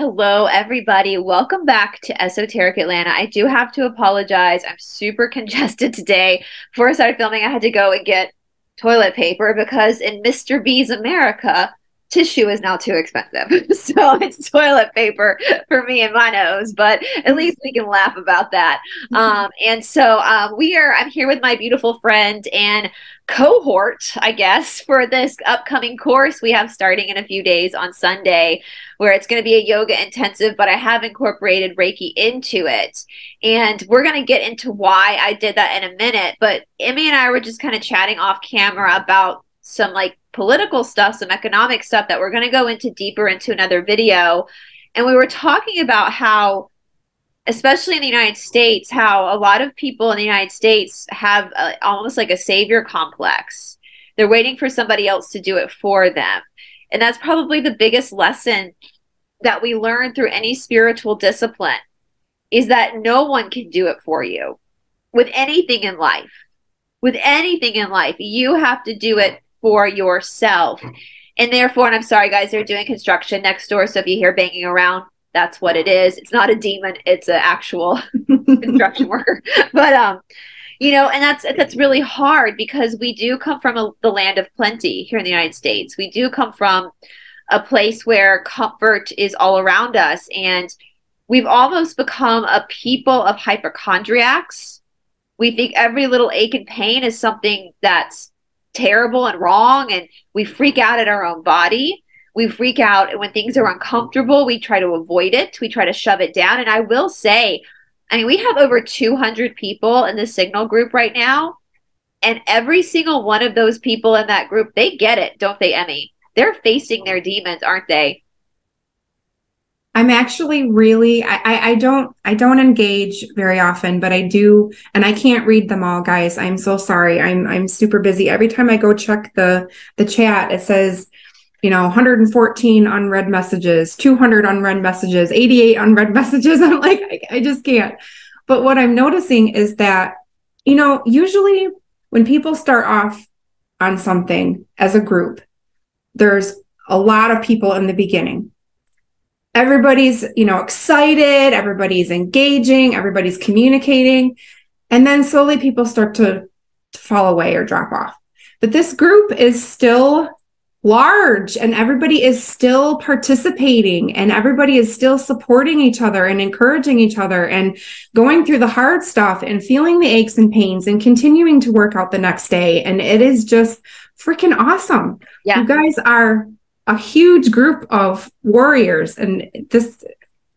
Hello, everybody. Welcome back to Esoteric Atlanta. I do have to apologize. I'm super congested today. Before I started filming, I had to go and get toilet paper because in Mr. B's America, tissue is now too expensive. so it's toilet paper for me and my nose, but at least we can laugh about that. Mm-hmm. Um, and so um, we are, I'm here with my beautiful friend and cohort, I guess, for this upcoming course we have starting in a few days on Sunday, where it's going to be a yoga intensive, but I have incorporated Reiki into it. And we're going to get into why I did that in a minute. But Emmy and I were just kind of chatting off camera about some like political stuff, some economic stuff that we're going to go into deeper into another video. And we were talking about how, especially in the United States, how a lot of people in the United States have a, almost like a savior complex. They're waiting for somebody else to do it for them. And that's probably the biggest lesson that we learn through any spiritual discipline is that no one can do it for you with anything in life. With anything in life, you have to do it for yourself. And therefore, and I'm sorry, guys, they're doing construction next door. So if you hear banging around, that's what it is. It's not a demon, it's an actual construction worker. But, um, you know, and that's that's really hard because we do come from a, the land of plenty here in the United States. We do come from a place where comfort is all around us, and we've almost become a people of hypochondriacs. We think every little ache and pain is something that's terrible and wrong and we freak out at our own body. We freak out and when things are uncomfortable. We try to avoid it. We try to shove it down. And i will say i mean we have over 200 people in the signal group right now and every single one of those people in that group they get it don't they emmy they're facing their demons aren't they I'm actually really I, I don't I don't engage very often, but I do and I can't read them all, guys. I'm so sorry. I'm I'm super busy. Every time I go check the the chat, it says, you know, 114 unread messages, 200 unread messages, 88 unread messages. I'm like, I, I just can't. But what I'm noticing is that, you know, usually when people start off on something as a group, there's a lot of people in the beginning everybody's you know excited everybody's engaging everybody's communicating and then slowly people start to, to fall away or drop off but this group is still large and everybody is still participating and everybody is still supporting each other and encouraging each other and going through the hard stuff and feeling the aches and pains and continuing to work out the next day and it is just freaking awesome yeah. you guys are a huge group of warriors and this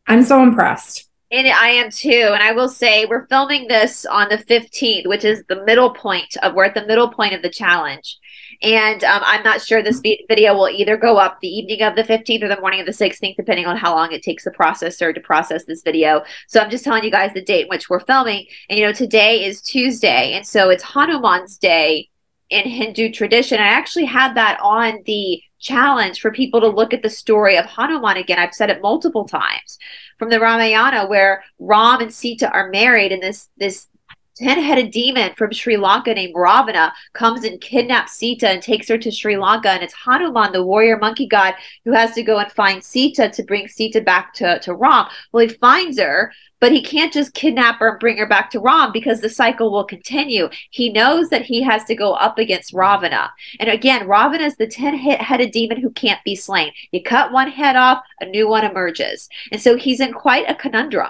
i'm so impressed and I am too. And I will say, we're filming this on the 15th, which is the middle point of we're at the middle point of the challenge. And um, I'm not sure this video will either go up the evening of the 15th or the morning of the 16th, depending on how long it takes the processor to process this video. So I'm just telling you guys the date in which we're filming. And, you know, today is Tuesday. And so it's Hanuman's day in Hindu tradition. I actually had that on the challenge for people to look at the story of Hanuman again. I've said it multiple times from the Ramayana where Ram and Sita are married and this this 10-headed demon from Sri Lanka named Ravana comes and kidnaps Sita and takes her to Sri Lanka and it's Hanuman the warrior monkey god who has to go and find Sita to bring Sita back to, to Ram. Well he finds her but he can't just kidnap her and bring her back to Ram because the cycle will continue. He knows that he has to go up against Ravana. And again, Ravana is the 10 headed demon who can't be slain. You cut one head off, a new one emerges. And so he's in quite a conundrum.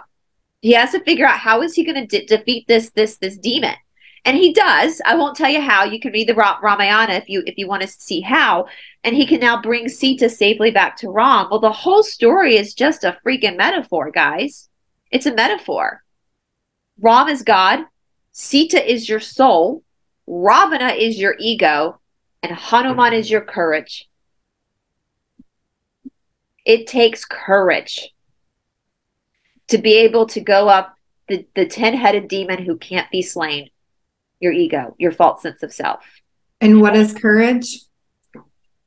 He has to figure out how is he going to de- defeat this this this demon. And he does. I won't tell you how. You can read the Ramayana if you if you want to see how. And he can now bring Sita safely back to Ram. Well, the whole story is just a freaking metaphor, guys. It's a metaphor. Ram is God, Sita is your soul, Ravana is your ego, and Hanuman is your courage. It takes courage to be able to go up the, the 10 headed demon who can't be slain, your ego, your false sense of self. And what is courage?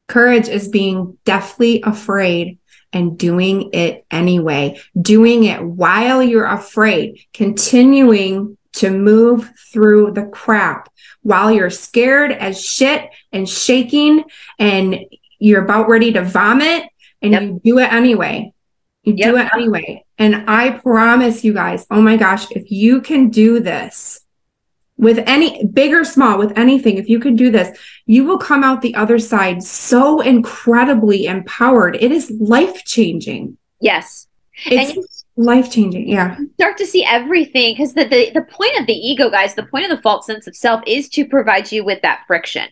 Courage is being deathly afraid and doing it anyway, doing it while you're afraid, continuing to move through the crap while you're scared as shit and shaking and you're about ready to vomit and yep. you do it anyway. You yep. do it anyway. And I promise you guys, oh my gosh, if you can do this with any big or small, with anything, if you can do this, you will come out the other side so incredibly empowered. It is life changing. Yes. It's life changing. Yeah. Start to see everything because the, the, the point of the ego, guys, the point of the false sense of self is to provide you with that friction.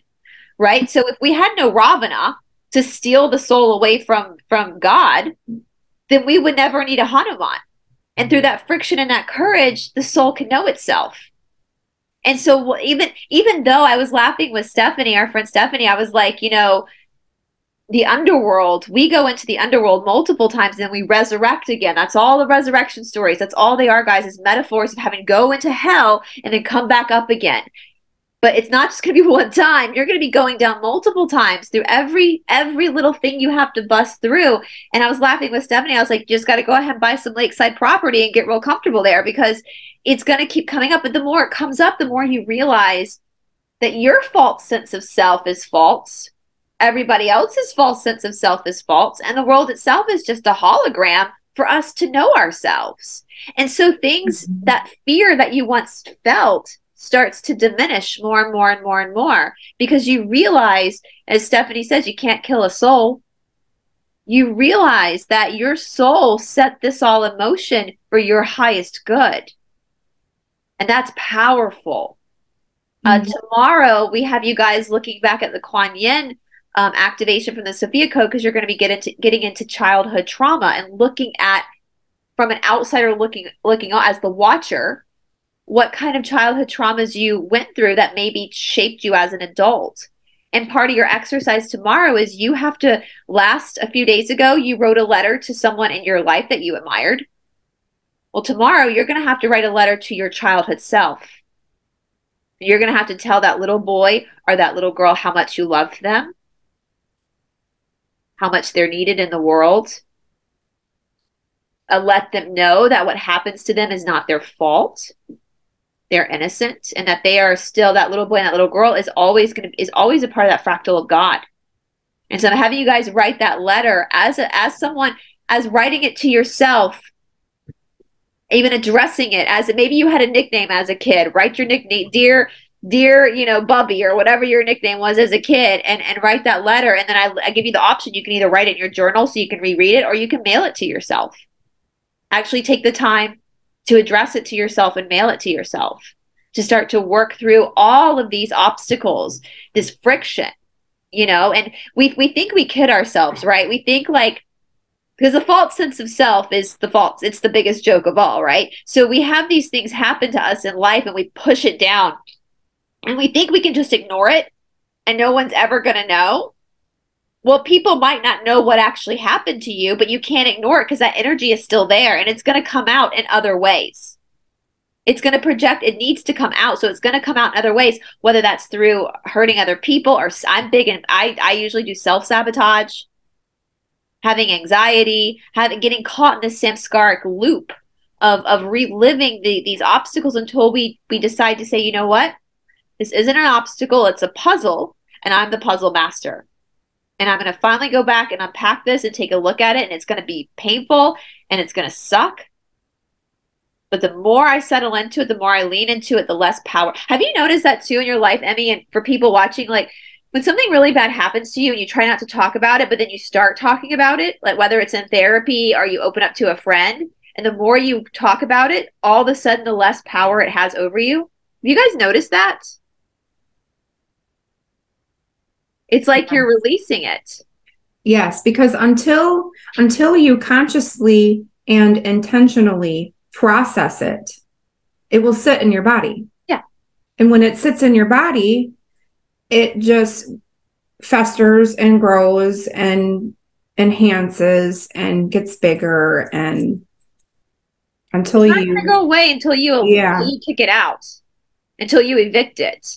Right. So if we had no Ravana to steal the soul away from from God, then we would never need a Hanuman. And through mm-hmm. that friction and that courage, the soul can know itself. And so even even though I was laughing with Stephanie, our friend Stephanie, I was like, you know, the underworld, we go into the underworld multiple times and we resurrect again. That's all the resurrection stories. That's all they are, guys, is metaphors of having go into hell and then come back up again but it's not just going to be one time. You're going to be going down multiple times through every every little thing you have to bust through. And i was laughing with stephanie. I was like you just got to go ahead and buy some lakeside property and get real comfortable there because it's going to keep coming up. But the more it comes up the more you realize that your false sense of self is false. Everybody else's false sense of self is false. And the world itself is just a hologram for us to know ourselves. And so things mm-hmm. that fear that you once felt starts to diminish more and more and more and more because you realize, as Stephanie says, you can't kill a soul. You realize that your soul set this all in motion for your highest good. And that's powerful. Uh, mm-hmm. Tomorrow, we have you guys looking back at the Kuan Yin um, activation from the Sophia Code because you're going to be getting into, getting into childhood trauma and looking at from an outsider looking looking as the watcher what kind of childhood traumas you went through that maybe shaped you as an adult. And part of your exercise tomorrow is you have to last a few days ago, you wrote a letter to someone in your life that you admired. Well, tomorrow you're going to have to write a letter to your childhood self. You're going to have to tell that little boy or that little girl how much you loved them, how much they're needed in the world. Uh, let them know that what happens to them is not their fault they're innocent and that they are still that little boy and that little girl is always going to is always a part of that fractal of God. And so I'm having you guys write that letter as a, as someone as writing it to yourself, even addressing it as maybe you had a nickname as a kid. Write your nickname, dear dear you know bubby or whatever your nickname was as a kid and and write that letter and then I, I give you the option you can either write it in your journal so you can reread it or you can mail it to yourself actually take the time to address it to yourself and mail it to yourself to start to work through all of these obstacles this friction you know? And we we think we kid ourselves right? We think like because the false sense of self is the false it's the biggest joke of all right? So we have these things happen to us in life and we push it down. And we think we can just ignore it and no one's ever going to know well, people might not know what actually happened to you, but you can't ignore it because that energy is still there and it's going to come out in other ways. It's going to project, it needs to come out. So it's going to come out in other ways, whether that's through hurting other people or I'm big and I, I usually do self sabotage, having anxiety, having getting caught in this samskaric loop of, of reliving the, these obstacles until we, we decide to say, you know what? This isn't an obstacle, it's a puzzle, and I'm the puzzle master and I'm going to finally go back and unpack this and take a look at it. And it's going to be painful and it's going to suck. But the more I settle into it, the more I lean into it, the less power. Have you noticed that too in your life, Emmy? And for people watching, like when something really bad happens to you and you try not to talk about it, but then you start talking about it, like whether it's in therapy or you open up to a friend, and the more you talk about it, all of a sudden the less power it has over you. Have you guys noticed that? It's like you're releasing it. Yes, because until until you consciously and intentionally process it, it will sit in your body. Yeah. And when it sits in your body, it just festers and grows and enhances and gets bigger and until it's you go away until you yeah. you kick it out until you evict it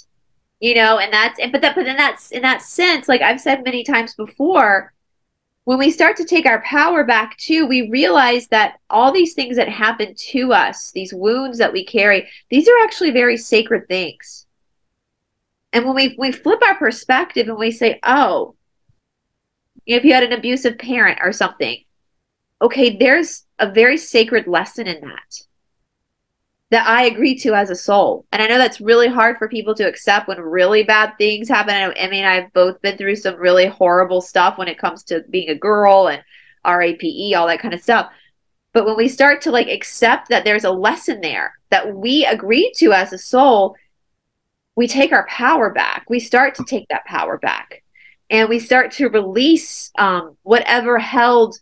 you know and that's but that but then that's in that sense like i've said many times before when we start to take our power back too we realize that all these things that happen to us these wounds that we carry these are actually very sacred things. And when we we flip our perspective and we say oh if you had an abusive parent or something okay, there's a very sacred lesson in that that I agree to as a soul. And I know that's really hard for people to accept when really bad things happen. I mean, I've both been through some really horrible stuff when it comes to being a girl and RAPE, all that kind of stuff. But when we start to like accept that there's a lesson there that we agree to as a soul, we take our power back. We start to take that power back and we start to release um, whatever held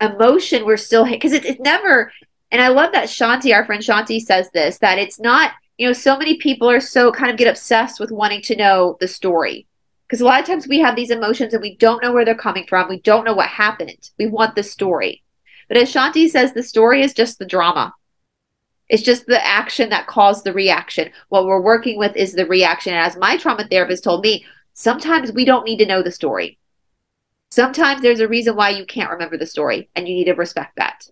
emotion we're still because it's, it's never and i love that shanti our friend shanti says this that it's not you know so many people are so kind of get obsessed with wanting to know the story. Because a lot of times we have these emotions and we don't know where they're coming from. We don't know what happened. We want the story. But as shanti says the story is just the drama. It's just the action that caused the reaction. What we're working with is the reaction. And as my trauma therapist told me sometimes we don't need to know the story. Sometimes there's a reason why you can't remember the story, and you need to respect that.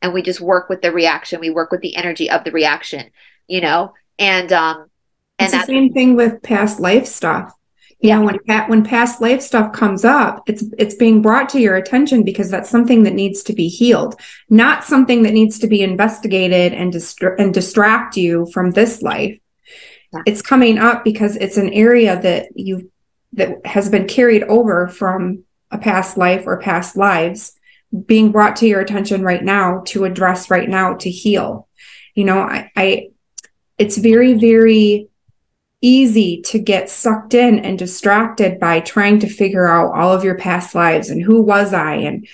And we just work with the reaction. We work with the energy of the reaction, you know. And um, and it's the same thing with past life stuff. You yeah. know, when when past life stuff comes up, it's it's being brought to your attention because that's something that needs to be healed, not something that needs to be investigated and distra- and distract you from this life. Yeah. It's coming up because it's an area that you that has been carried over from a past life or past lives being brought to your attention right now to address right now to heal. You know i, I it's very very easy to get sucked in and distracted by trying to figure out all of your past lives and who was i. And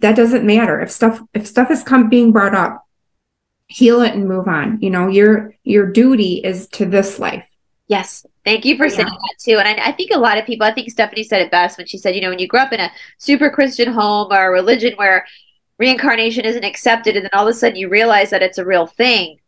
that doesn't matter. If stuff if stuff is come being brought up heal it and move on. You know your your duty is to this life Yes. Thank you for yeah. saying that too. And I, I, think a lot of people, I think Stephanie said it best when she said, you know, when you grow up in a super Christian home or a religion where reincarnation isn't accepted, and then all of a sudden you realize that it's a real thing,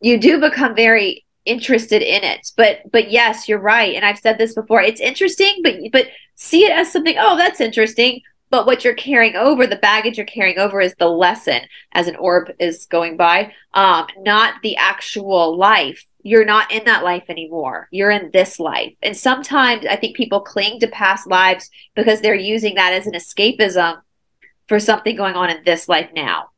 you do become very interested in it. But but yes, you're right. And I've said this before. It's interesting, but but see it as something, oh, that's interesting. But what you're carrying over, the baggage you're carrying over is the lesson as an orb is going by, um, not the actual life you're not in that life anymore. You're in this life. And sometimes I think people cling to past lives because they're using that as an escapism for something going on in this life now.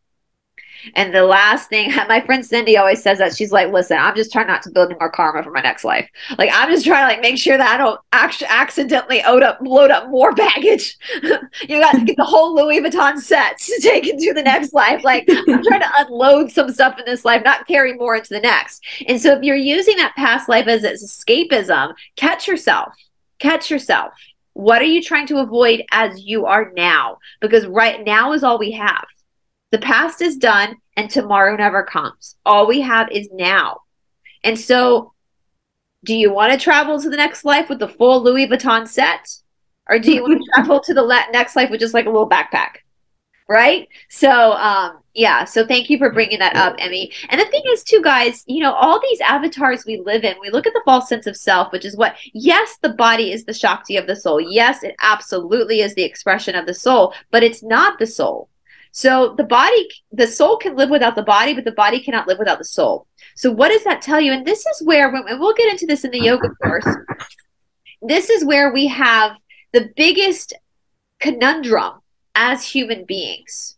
And the last thing, my friend Cindy always says that she's like, listen, I'm just trying not to build any more karma for my next life. Like, I'm just trying to like make sure that I don't actually accidentally load up, load up more baggage. you got to get the whole Louis Vuitton set to take into the next life. Like, I'm trying to unload some stuff in this life, not carry more into the next. And so, if you're using that past life as, as escapism, catch yourself. Catch yourself. What are you trying to avoid as you are now? Because right now is all we have the past is done and tomorrow never comes. All we have is now. And so, do you want to travel to the next life with the full Louis Vuitton set? Or do you want to travel to the next life with just like a little backpack? Right? So, um, yeah. So, thank you for bringing that up, Emmy. And the thing is, too, guys, you know, all these avatars we live in, we look at the false sense of self, which is what, yes, the body is the Shakti of the soul. Yes, it absolutely is the expression of the soul, but it's not the soul so the body, the soul can live without the body, but the body cannot live without the soul. So what does that tell you? And this is where, and we'll get into this in the yoga course. This is where we have the biggest conundrum as human beings.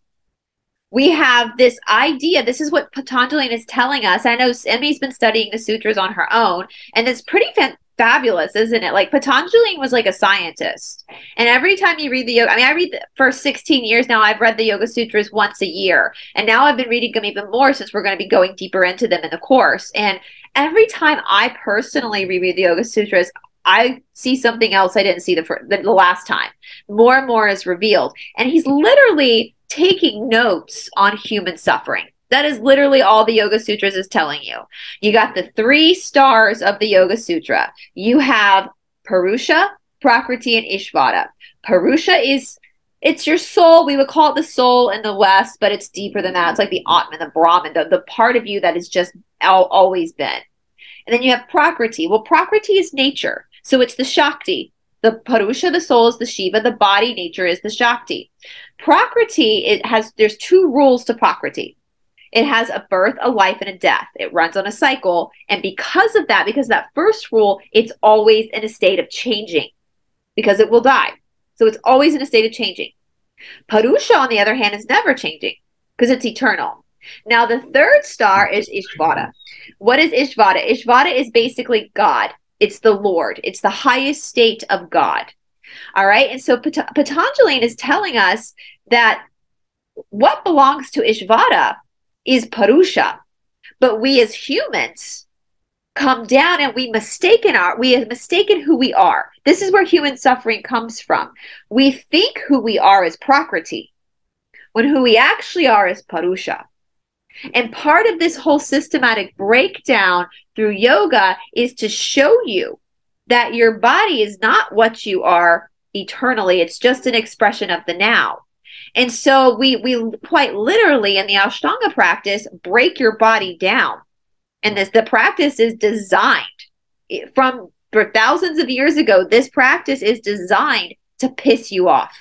We have this idea. This is what Patanjali is telling us. I know Emmy's been studying the sutras on her own, and it's pretty fan- fabulous, isn't it? Like Patanjali was like a scientist. And every time you read the yoga, I mean, I read the, for 16 years now, I've read the Yoga Sutras once a year. And now I've been reading them even more since we're going to be going deeper into them in the course. And every time I personally reread the Yoga Sutras, I see something else I didn't see the, the, the last time. More and more is revealed. And he's literally taking notes on human suffering. That is literally all the Yoga Sutras is telling you. You got the three stars of the Yoga Sutra. You have Purusha, Prakriti, and Ishvara. Purusha is it's your soul. We would call it the soul in the West, but it's deeper than that. It's like the Atman, the Brahman, the, the part of you that has just al- always been. And then you have Prakriti. Well, Prakriti is nature. So it's the Shakti. The Purusha, the soul, is the Shiva. The body, nature, is the Shakti. Prakriti, it has, there's two rules to Prakriti. It has a birth, a life, and a death. It runs on a cycle. And because of that, because of that first rule, it's always in a state of changing because it will die. So it's always in a state of changing. Purusha, on the other hand, is never changing because it's eternal. Now, the third star is Ishvara. What is Ishvara? Ishvara is basically God. It's the Lord. It's the highest state of God. All right. And so Pat- Patanjali is telling us that what belongs to Ishvara is Purusha. But we as humans come down and we mistaken our we have mistaken who we are. This is where human suffering comes from. We think who we are is Prakriti, when who we actually are is Purusha. And part of this whole systematic breakdown through yoga is to show you that your body is not what you are eternally. It's just an expression of the now. And so we we quite literally in the Ashtanga practice break your body down. And this the practice is designed from for thousands of years ago. This practice is designed to piss you off,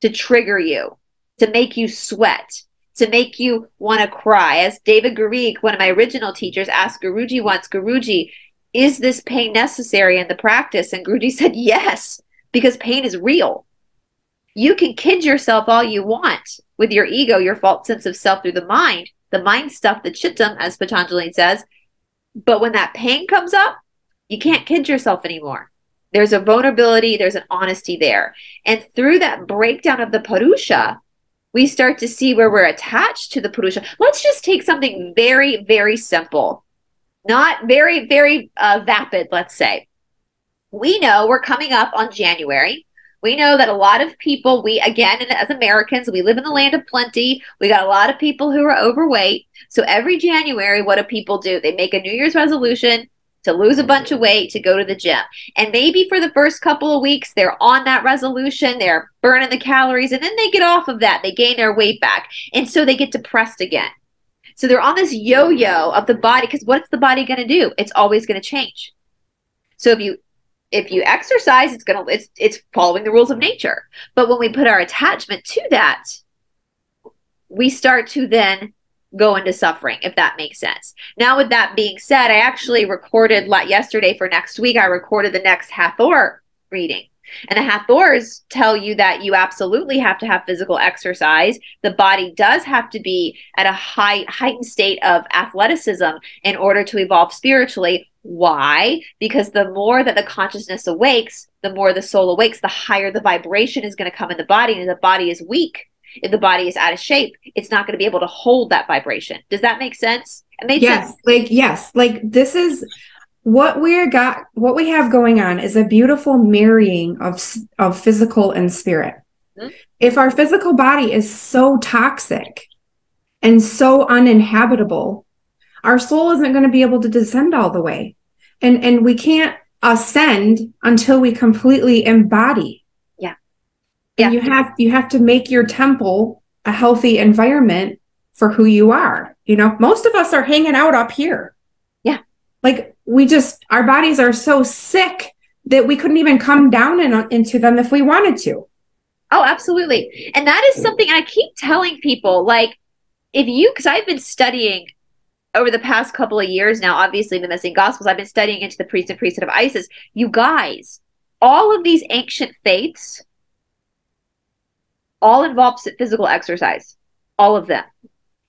to trigger you, to make you sweat, to make you want to cry. As David Garrigues, one of my original teachers, asked Guruji once, Guruji, is this pain necessary in the practice? And Guruji said, yes, because pain is real. You can kid yourself all you want with your ego, your false sense of self through the mind, the mind stuff, the chittam, as Patanjali says. But when that pain comes up, you can't kid yourself anymore. There's a vulnerability, there's an honesty there. And through that breakdown of the Purusha, we start to see where we're attached to the Purusha. Let's just take something very, very simple, not very, very uh, vapid, let's say. We know we're coming up on January. We know that a lot of people, we again, as Americans, we live in the land of plenty. We got a lot of people who are overweight. So every January, what do people do? They make a New Year's resolution to lose a bunch of weight, to go to the gym. And maybe for the first couple of weeks, they're on that resolution, they're burning the calories, and then they get off of that, they gain their weight back. And so they get depressed again. So they're on this yo yo of the body because what's the body going to do? It's always going to change. So if you if you exercise it's going to it's it's following the rules of nature but when we put our attachment to that we start to then go into suffering, if that makes sense. Now, with that being said, I actually recorded yesterday for next week, I recorded the next Hathor reading. And the Hathors tell you that you absolutely have to have physical exercise. The body does have to be at a high heightened state of athleticism in order to evolve spiritually. Why? Because the more that the consciousness awakes, the more the soul awakes, the higher the vibration is going to come in the body. And the body is weak, if the body is out of shape, it's not going to be able to hold that vibration. Does that make sense? It made yes, sense. like yes, like this is what we're got. What we have going on is a beautiful marrying of of physical and spirit. Mm-hmm. If our physical body is so toxic and so uninhabitable, our soul isn't going to be able to descend all the way, and and we can't ascend until we completely embody yeah. and you have you have to make your temple a healthy environment for who you are. You know, most of us are hanging out up here. Yeah. Like we just our bodies are so sick that we couldn't even come down in, into them if we wanted to. Oh, absolutely. And that is something I keep telling people like if you cuz I've been studying over the past couple of years now, obviously the missing gospels, I've been studying into the priest and priesthood of Isis. You guys, all of these ancient faiths all involve physical exercise. All of them.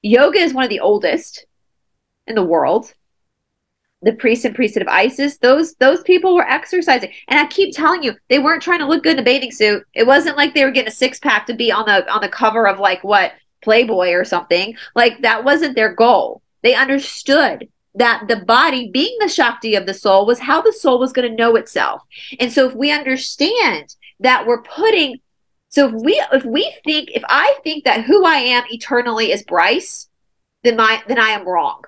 Yoga is one of the oldest in the world. The priests and priesthood of Isis, those those people were exercising. And I keep telling you, they weren't trying to look good in a bathing suit. It wasn't like they were getting a six pack to be on the on the cover of like what Playboy or something. Like that wasn't their goal. They understood that the body being the Shakti of the soul was how the soul was going to know itself. And so if we understand that we're putting so if we if we think if I think that who I am eternally is Brice, then my then I am wrong.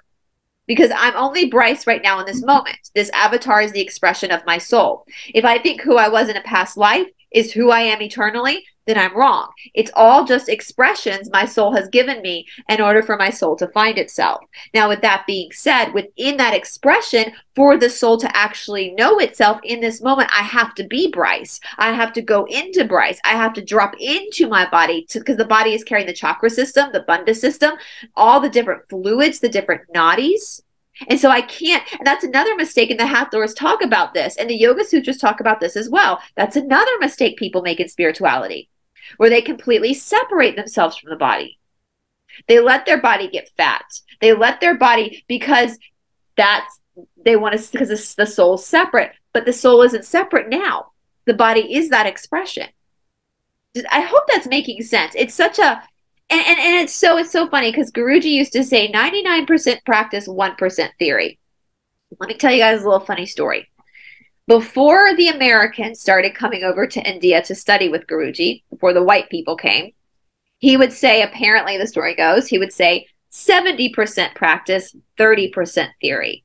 Because I'm only Brice right now in this mm-hmm. moment. This avatar is the expression of my soul. If I think who I was in a past life is who I am eternally, then I'm wrong. It's all just expressions my soul has given me in order for my soul to find itself. Now, with that being said, within that expression, for the soul to actually know itself in this moment, I have to be Brice. I have to go into Brice. I have to drop into my body because the body is carrying the chakra system, the bandha system, all the different fluids, the different nadis. And so I can't, and that's another mistake, and the Hathors talk about this, and the Yoga Sutras talk about this as well. That's another mistake people make in spirituality where they completely separate themselves from the body. They let their body get fat. They let their body because that's they want to because the soul's separate, but the soul isn't separate now. The body is that expression. I hope that's making sense. It's such a and, and, and it's so it's so funny because Guruji used to say 99% practice, 1% theory. Let me tell you guys a little funny story. Before the Americans started coming over to India to study with Guruji, before the white people came, he would say, apparently the story goes, he would say 70% practice, 30% theory.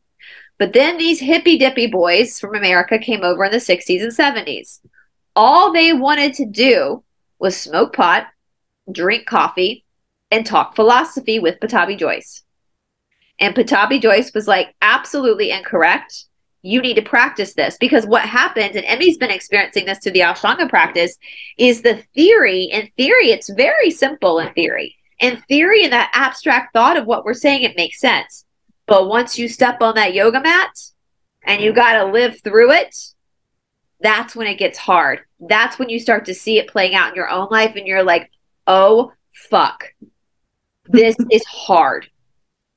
But then these hippy dippy boys from America came over in the 60s and 70s. All they wanted to do was smoke pot, drink coffee, and talk philosophy with Pattabhi Jois. And Pattabhi Jois was like, absolutely incorrect. You need to practice this because what happens, and Emmy's been experiencing this through the Ashtanga practice, is the theory. In theory, it's very simple in theory. In theory, in that abstract thought of what we're saying, it makes sense. But once you step on that yoga mat and you got to live through it, that's when it gets hard. That's when you start to see it playing out in your own life and you're like, oh, fuck. This is hard.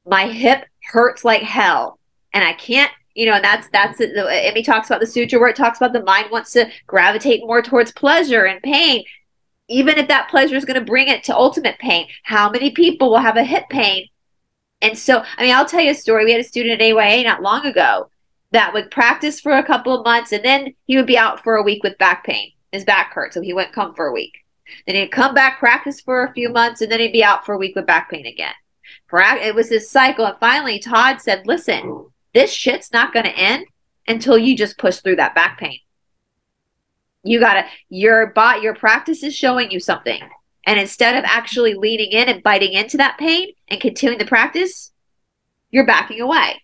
My hip hurts like hell and I can't you know, and that's that's it. Emmy talks about the sutra where it talks about the mind wants to gravitate more towards pleasure and pain, even if that pleasure is going to bring it to ultimate pain. How many people will have a hip pain? And so, I mean, I'll tell you a story. We had a student at AYA not long ago that would practice for a couple of months and then he would be out for a week with back pain. His back hurt, so he wouldn't come for a week. Then he'd come back, practice for a few months, and then he'd be out for a week with back pain again. It was this cycle. And finally, Todd said, Listen, this shit's not going to end until you just push through that back pain. You got to, your bot, your practice is showing you something. And instead of actually leaning in and biting into that pain and continuing the practice, you're backing away.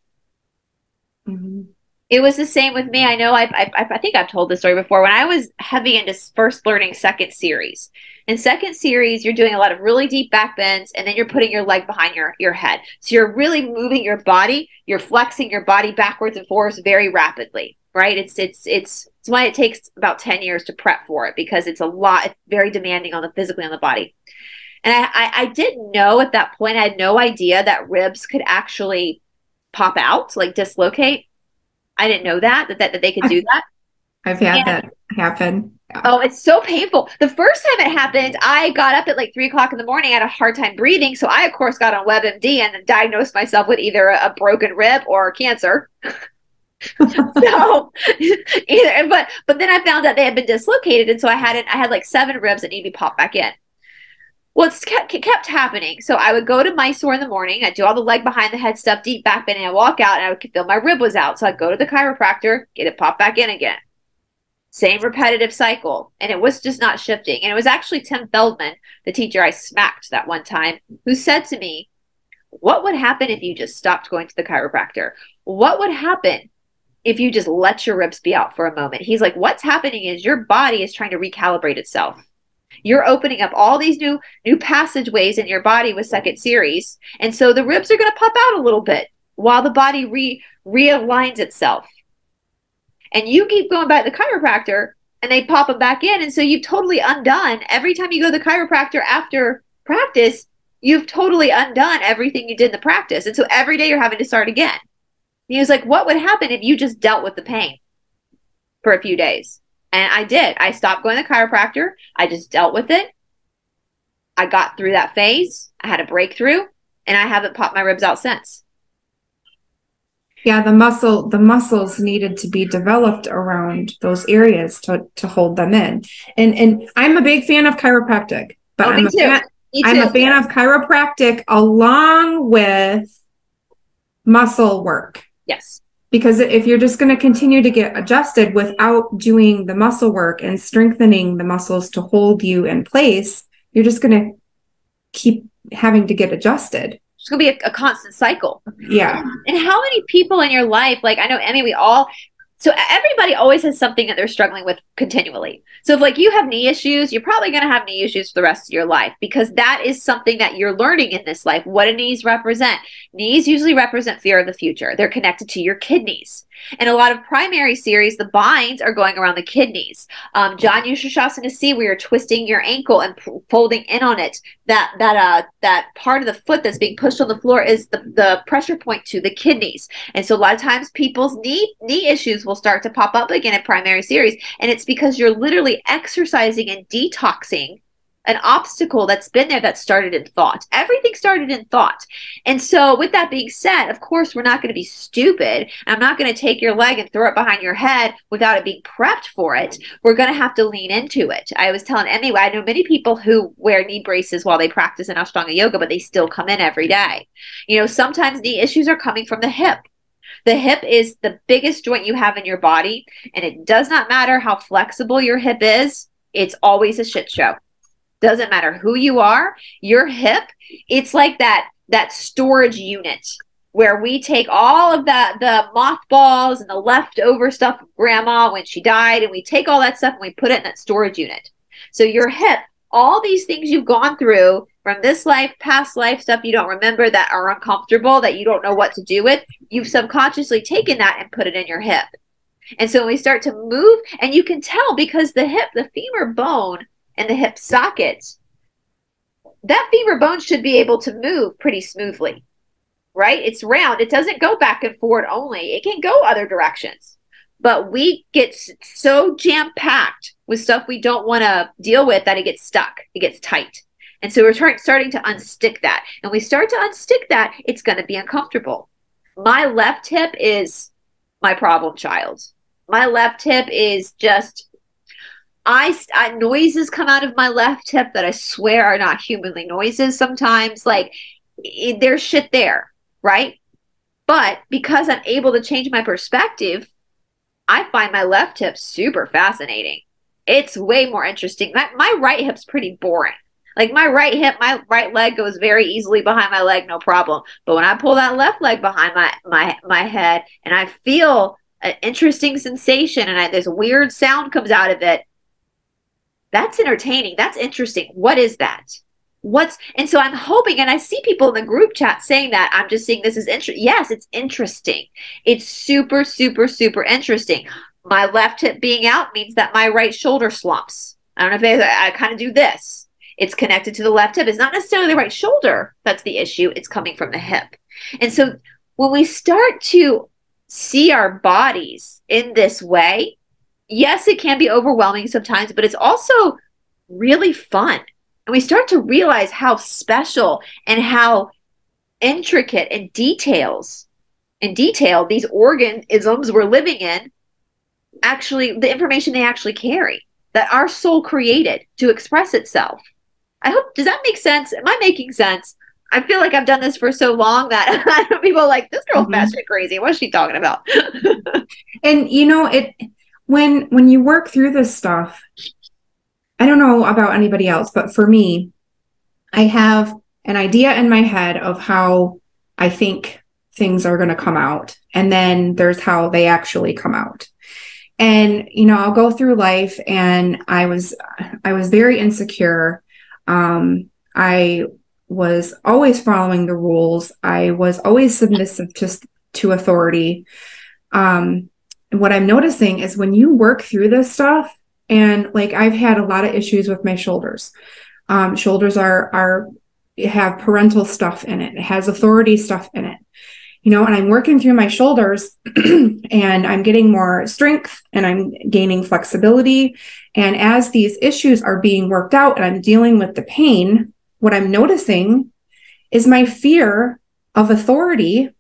Mm-hmm. It was the same with me. I know I, I, I think I've told this story before. When I was heavy into first learning second series, in second series, you're doing a lot of really deep back bends, and then you're putting your leg behind your, your head. So you're really moving your body. You're flexing your body backwards and forwards very rapidly, right? It's it's it's it's why it takes about ten years to prep for it because it's a lot. It's very demanding on the physically on the body. And I, I, I didn't know at that point. I had no idea that ribs could actually pop out, like dislocate. I didn't know that that that, that they could do that. I've had and, that happen. Oh, it's so painful. The first time it happened, I got up at like three o'clock in the morning. I had a hard time breathing. So I, of course, got on WebMD and diagnosed myself with either a broken rib or cancer. so either, but but then I found out they had been dislocated, and so I had it. I had like seven ribs that need to be popped back in. Well, it's kept, it kept happening. So I would go to Mysore in the morning. I'd do all the leg behind the head stuff, deep back bend, and I'd walk out and I would feel my rib was out. So I'd go to the chiropractor, get it popped back in again. Same repetitive cycle. And it was just not shifting. And it was actually Tim Feldman, the teacher I smacked that one time, who said to me, What would happen if you just stopped going to the chiropractor? What would happen if you just let your ribs be out for a moment? He's like, What's happening is your body is trying to recalibrate itself. You're opening up all these new new passageways in your body with second series. And so the ribs are going to pop out a little bit while the body re realigns itself and you keep going back to the chiropractor and they pop them back in. And so you've totally undone every time you go to the chiropractor after practice, you've totally undone everything you did in the practice. And so every day you're having to start again. And he was like, What would happen if you just dealt with the pain for a few days? And I did. I stopped going to the chiropractor. I just dealt with it. I got through that phase. I had a breakthrough and I haven't popped my ribs out since. Yeah, the muscle, the muscles needed to be developed around those areas to, to hold them in. And and I'm a big fan of chiropractic, but oh, I'm, a fan, I'm a fan of chiropractic along with muscle work. Yes. Because if you're just going to continue to get adjusted without doing the muscle work and strengthening the muscles to hold you in place, you're just going to keep having to get adjusted it's gonna be a, a constant cycle. Yeah. And how many people in your life, like I know Emmy, we all So everybody always has something that they're struggling with continually. So if like you have knee issues, you're probably going to have knee issues for the rest of your life because that is something that you're learning in this life. What do knees represent? Knees usually represent fear of the future. They're connected to your kidneys. In a lot of primary series, the binds are going around the kidneys. Um, Janu Sirsasana C, where you're twisting your ankle and folding in on it. That that uh that part of the foot that's being pushed on the floor is the, the pressure point to the kidneys. And so a lot of times people's knee knee issues will start to pop up again in primary series, and it's because you're literally exercising and detoxing an obstacle that's been there that started in thought. Everything started in thought. And so, with that being said, of course, we're not going to be stupid. I'm not going to take your leg and throw it behind your head without it being prepped for it. We're going to have to lean into it. I was telling Emmy, I know many people who wear knee braces while they practice in Ashtanga yoga, but they still come in every day. You know, sometimes knee issues are coming from the hip. The hip is the biggest joint you have in your body, and it does not matter how flexible your hip is, it's always a shit show doesn't matter who you are your hip it's like that that storage unit where we take all of the the mothballs and the leftover stuff of grandma when she died and we take all that stuff and we put it in that storage unit. So your hip all these things you've gone through from this life past life stuff you don't remember that are uncomfortable that you don't know what to do with you've subconsciously taken that and put it in your hip. And so when we start to move and you can tell because the hip the femur bone and the hip socket, that femur bone should be able to move pretty smoothly, right? It's round. It doesn't go back and forward only, it can go other directions. But we get so jam packed with stuff we don't want to deal with that it gets stuck, it gets tight. And so we're trying, starting to unstick that. And we start to unstick that, it's going to be uncomfortable. My left hip is my problem child. My left hip is just I, I, noises come out of my left hip that I swear are not humanly noises sometimes. Like it, there's shit there, right? But because I'm able to change my perspective, I find my left hip super fascinating. It's way more interesting. My, my right hip's pretty boring. Like my right hip, my right leg goes very easily behind my leg, no problem. But when I pull that left leg behind my my my head and I feel an interesting sensation and I, this weird sound comes out of it, that's entertaining. That's interesting. What is that? What's and so I'm hoping, and I see people in the group chat saying that. I'm just seeing this is interesting. Yes, it's interesting. It's super, super, super interesting. My left hip being out means that my right shoulder slumps. I don't know if I, I kind of do this. It's connected to the left hip. It's not necessarily the right shoulder that's the issue. It's coming from the hip. And so when we start to see our bodies in this way, yes, it can be overwhelming sometimes, but it's also really fun. And we start to realize how special and how intricate and details and detail these organisms we're living in actually the information they actually carry that our soul created to express itself. I hope does that make sense? Am I making sense? I feel like I've done this for so long that people are like, this girl's mm-hmm. crazy. What's she talking about? and you know, it when when you work through this stuff i don't know about anybody else but for me i have an idea in my head of how i think things are going to come out and then there's how they actually come out. And you know i'll go through life and i was i was very insecure. Um i was always following the rules. I was always submissive just to authority. Um what I'm noticing is when you work through this stuff, and like I've had a lot of issues with my shoulders. Um, shoulders are are have parental stuff in it. It has authority stuff in it. You know, and I'm working through my shoulders and I'm getting more strength and I'm gaining flexibility. And as these issues are being worked out and I'm dealing with the pain, what I'm noticing is my fear of authority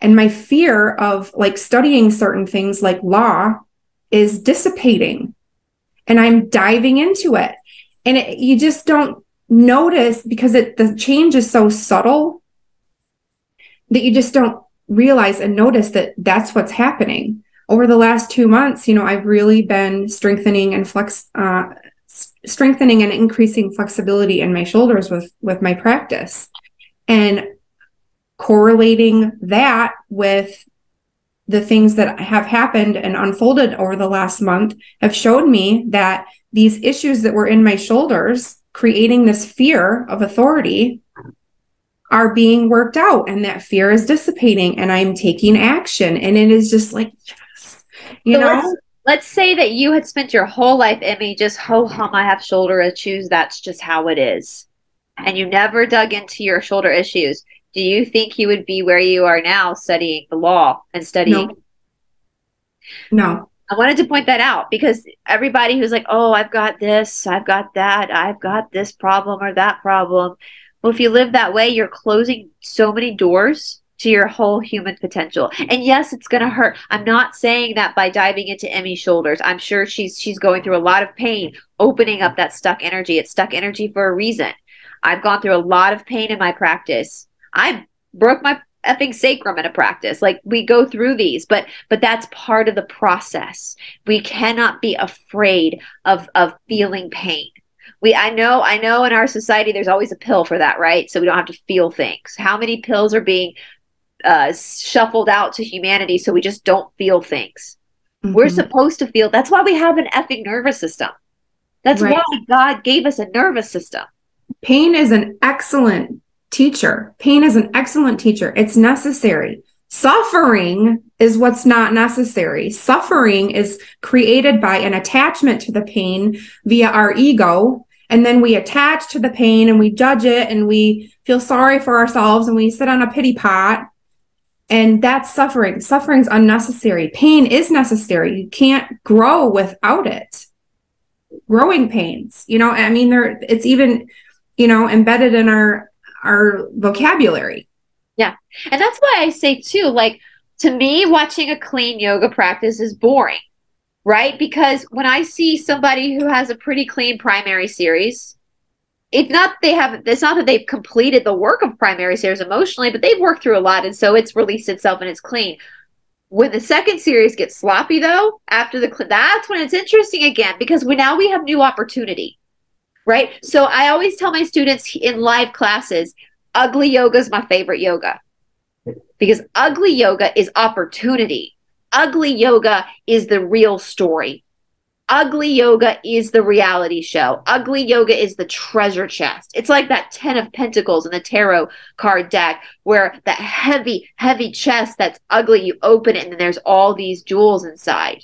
and my fear of like studying certain things like law is dissipating. And i'm diving into it. And it, you just don't notice because it the change is so subtle that you just don't realize and notice that that's what's happening. Over the last two months you know i've really been strengthening and flex uh, strengthening and increasing flexibility in my shoulders with with my practice. And correlating that with the things that have happened and unfolded over the last month have showed me that these issues that were in my shoulders, creating this fear of authority, are being worked out and that fear is dissipating and I'm taking action. And it is just like, yes, you so know. Let's, let's, say that you had spent your whole life, Emmy, just ho hum, I have shoulder issues. That's just how it is. And you never dug into your shoulder issues. Do you think you would be where you are now studying the law and studying? No. no. I wanted to point that out because everybody who's like, oh, I've got this, I've got that, I've got this problem or that problem. Well, if you live that way, you're closing so many doors to your whole human potential. And yes, it's going to hurt. I'm not saying that by diving into Emmy's shoulders. I'm sure she's she's going through a lot of pain opening up that stuck energy. It's stuck energy for a reason. I've gone through a lot of pain in my practice. I broke my effing sacrum in a practice. Like we go through these but but that's part of the process. We cannot be afraid of of feeling pain. We i know i know in our society there's always a pill for that right? So we don't have to feel things. How many pills are being uh, shuffled out to humanity so we just don't feel things? Mm-hmm. we're supposed to feel that's why we have an effing nervous system. That's right. why god gave us a nervous system. Pain is an excellent teacher pain is an excellent teacher it's necessary Suffering is what's not necessary. Suffering is created by an attachment to the pain via our ego. And then we attach to the pain and we judge it and we feel sorry for ourselves and we sit on a pity pot. And that's suffering. Suffering's unnecessary. Pain is necessary. You can't grow without it. Growing pains, you know, I mean, there it's even, you know, embedded in our our vocabulary yeah. And that's why I say, too, like, to me, watching a clean yoga practice is boring, right? Because when I see somebody who has a pretty clean primary series, it's not they have it's not that they've completed the work of primary series emotionally, but they've worked through a lot and so it's released itself and it's clean. When the second series gets sloppy though, after the that's when it's interesting again because we now we have new opportunity. Right? So I always tell my students in live classes, ugly yoga is my favorite yoga because ugly yoga is opportunity. Ugly yoga is the real story. Ugly yoga is the reality show. Ugly yoga is the treasure chest. It's like that 10 of pentacles in the tarot card deck where that heavy, heavy chest that's ugly, you open it and then there's all these jewels inside.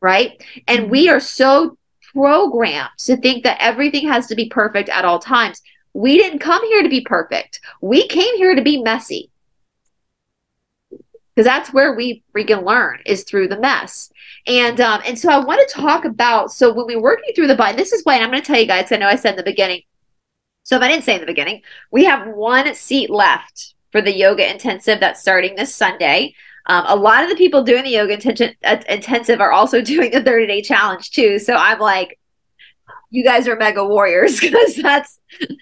Right? And we are so programmed to think that everything has to be perfect at all times. We didn't come here to be perfect. We came here to be messy. Because that's where we freaking learn is through the mess. And um, and so I want to talk about so when we're working through the body, this is why I'm going to tell you guys, I know I said in the beginning. So if I didn't say in the beginning, we have one seat left for the yoga intensive that's starting this Sunday. Um, a lot of the people doing the yoga intention, uh, intensive are also doing the 30 day challenge too. So I'm like, you guys are mega warriors because that's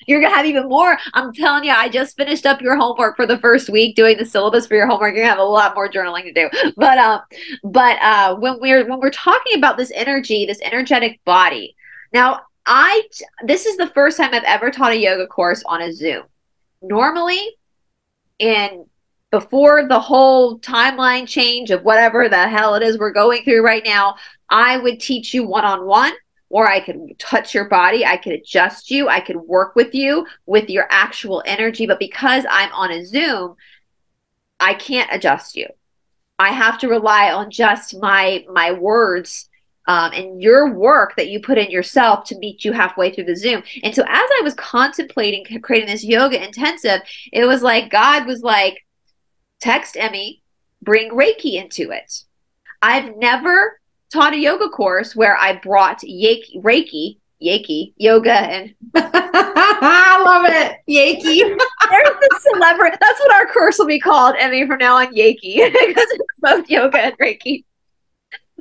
you're gonna have even more. I'm telling you, I just finished up your homework for the first week doing the syllabus for your homework. You're gonna have a lot more journaling to do. But um, but uh, when we're when we're talking about this energy, this energetic body, now I this is the first time I've ever taught a yoga course on a Zoom. Normally, in before the whole timeline change of whatever the hell it is we're going through right now, I would teach you one on one or I could touch your body, I could adjust you, I could work with you with your actual energy. But because I'm on a Zoom, I can't adjust you. I have to rely on just my my words um, and your work that you put in yourself to meet you halfway through the Zoom. And so, as I was contemplating creating this yoga intensive, it was like God was like, "Text Emmy, bring Reiki into it." I've never taught a yoga course where I brought Reiki, Reiki, Reiki, yoga, and I love it, Reiki. There's the celebrity. That's what our course will be called, Emmy, from now on, Reiki, because it's both yoga and Reiki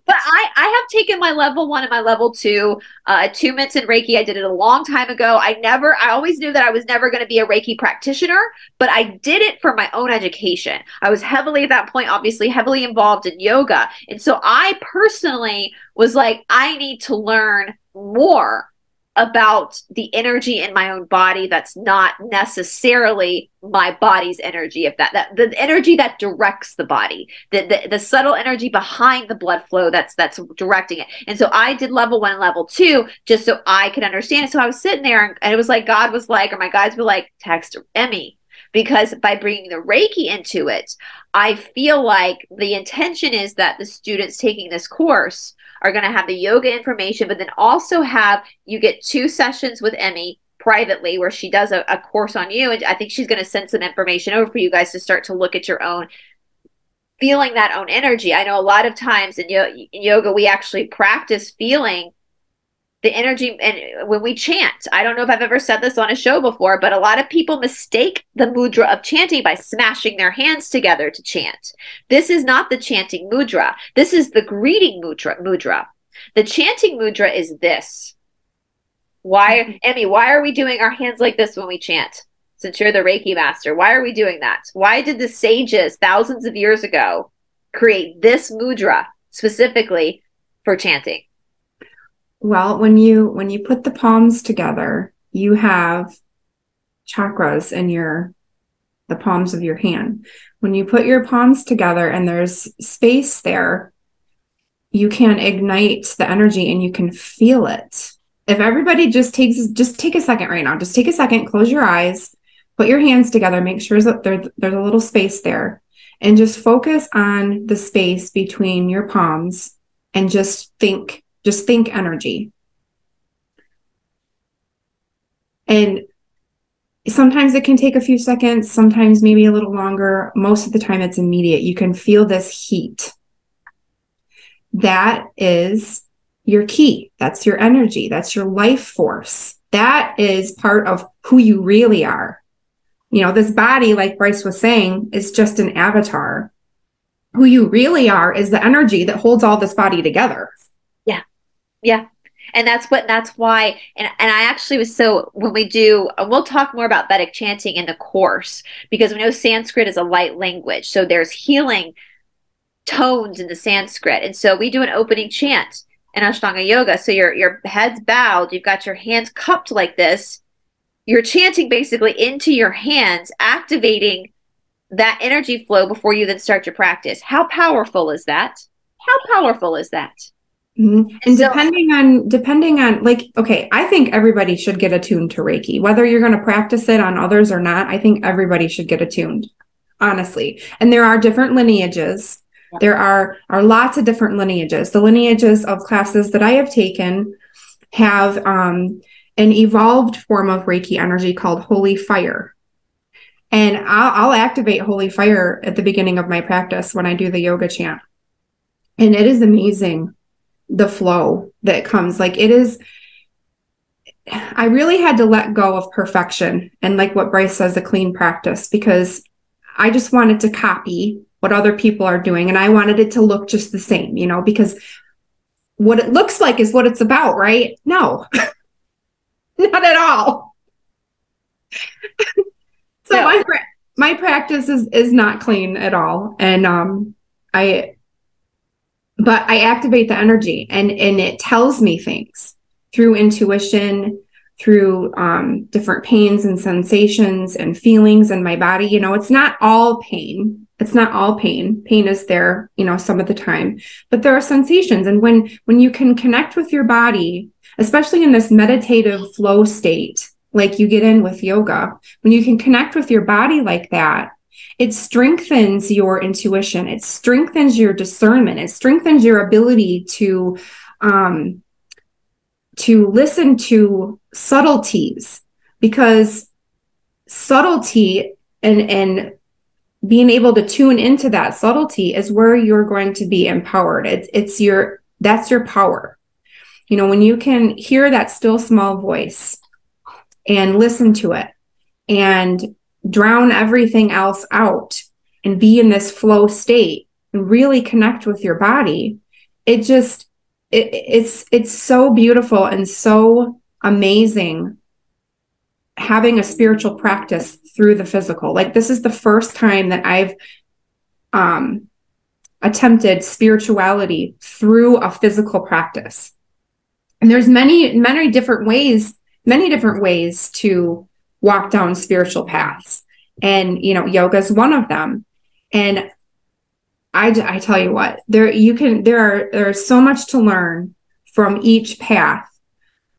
but I, I have taken my level one and my level two uh, attunements in Reiki. I did it a long time ago. I never, I always knew that I was never going to be a Reiki practitioner, but I did it for my own education. I was heavily at that point, obviously, heavily involved in yoga. And so I personally was like, I need to learn more about the energy in my own body that's not necessarily my body's energy if that, that the energy that directs the body the, the the subtle energy behind the blood flow that's that's directing it. And so i did level one and level two just so i could understand it. So i was sitting there and, and it was like god was like or my guides were like text emmy because by bringing the reiki into it i feel like the intention is that the students taking this course are going to have the yoga information, but then also have you get two sessions with Emmy privately where she does a, a course on you. And I think she's going to send some information over for you guys to start to look at your own feeling that own energy. I know a lot of times in, yo- in yoga, we actually practice feeling the energy and when we chant i don't know if i've ever said this on a show before but a lot of people mistake the mudra of chanting by smashing their hands together to chant. This is not the chanting mudra. This is the greeting mudra mudra. The chanting mudra is this. Why mm-hmm. emmy why are we doing our hands like this when we chant? Since you're the reiki master why are we doing that? Why did the sages thousands of years ago create this mudra specifically for chanting well, when you when you put the palms together, you have chakras in your the palms of your hand. When you put your palms together and there's space there, you can ignite the energy and you can feel it. If everybody just takes just take a second right now, just take a second, close your eyes, put your hands together, make sure that there, there's a little space there, and just focus on the space between your palms and just think just think energy. And sometimes it can take a few seconds, sometimes maybe a little longer. Most of the time, it's immediate. You can feel this heat. That is your key. That's your energy. That's your life force. That is part of who you really are. You know, this body, like Brice was saying, is just an avatar. Who you really are is the energy that holds all this body together. Yeah. And that's what that's why and and I actually was so when we do we'll talk more about Vedic chanting in the course because we know Sanskrit is a light language. So there's healing tones in the Sanskrit. And so we do an opening chant in Ashtanga yoga. So your your head's bowed, you've got your hands cupped like this. You're chanting basically into your hands, activating that energy flow before you then start your practice. How powerful is that? How powerful is that? Mm-hmm. And so, depending on depending on like okay, I think everybody should get attuned to Reiki. Whether you're going to practice it on others or not, I think everybody should get attuned. Honestly. And there are different lineages. Yeah. There are are lots of different lineages. The lineages of classes that I have taken have um an evolved form of Reiki energy called holy fire. And I'll, I'll activate holy fire at the beginning of my practice when I do the yoga chant. And it is amazing the flow that comes. Like it is, I really had to let go of perfection and like what Brice says, a clean practice, because I just wanted to copy what other people are doing and I wanted it to look just the same, you know, because what it looks like is what it's about, right? No, not at all. so no. my my practice is is not clean at all, and um, I but I activate the energy and and it tells me things through intuition, through um, different pains and sensations and feelings in my body. You know, it's not all pain. It's not all pain. Pain is there, you know, some of the time, but there are sensations. And when when you can connect with your body, especially in this meditative flow state, like you get in with yoga, when you can connect with your body like that, it strengthens your intuition. It strengthens your discernment. It strengthens your ability to um to listen to subtleties because subtlety and and being able to tune into that subtlety is where you're going to be empowered. It's it's your that's your power. You know when you can hear that still small voice and listen to it and drown everything else out and be in this flow state and really connect with your body it just it, it's it's so beautiful and so amazing having a spiritual practice through the physical. Like this is the first time that i've um attempted spirituality through a physical practice. And there's many many different ways many different ways to walk down spiritual paths. And you know yoga is one of them. And I, I tell you what there you can there are there's so much to learn from each path.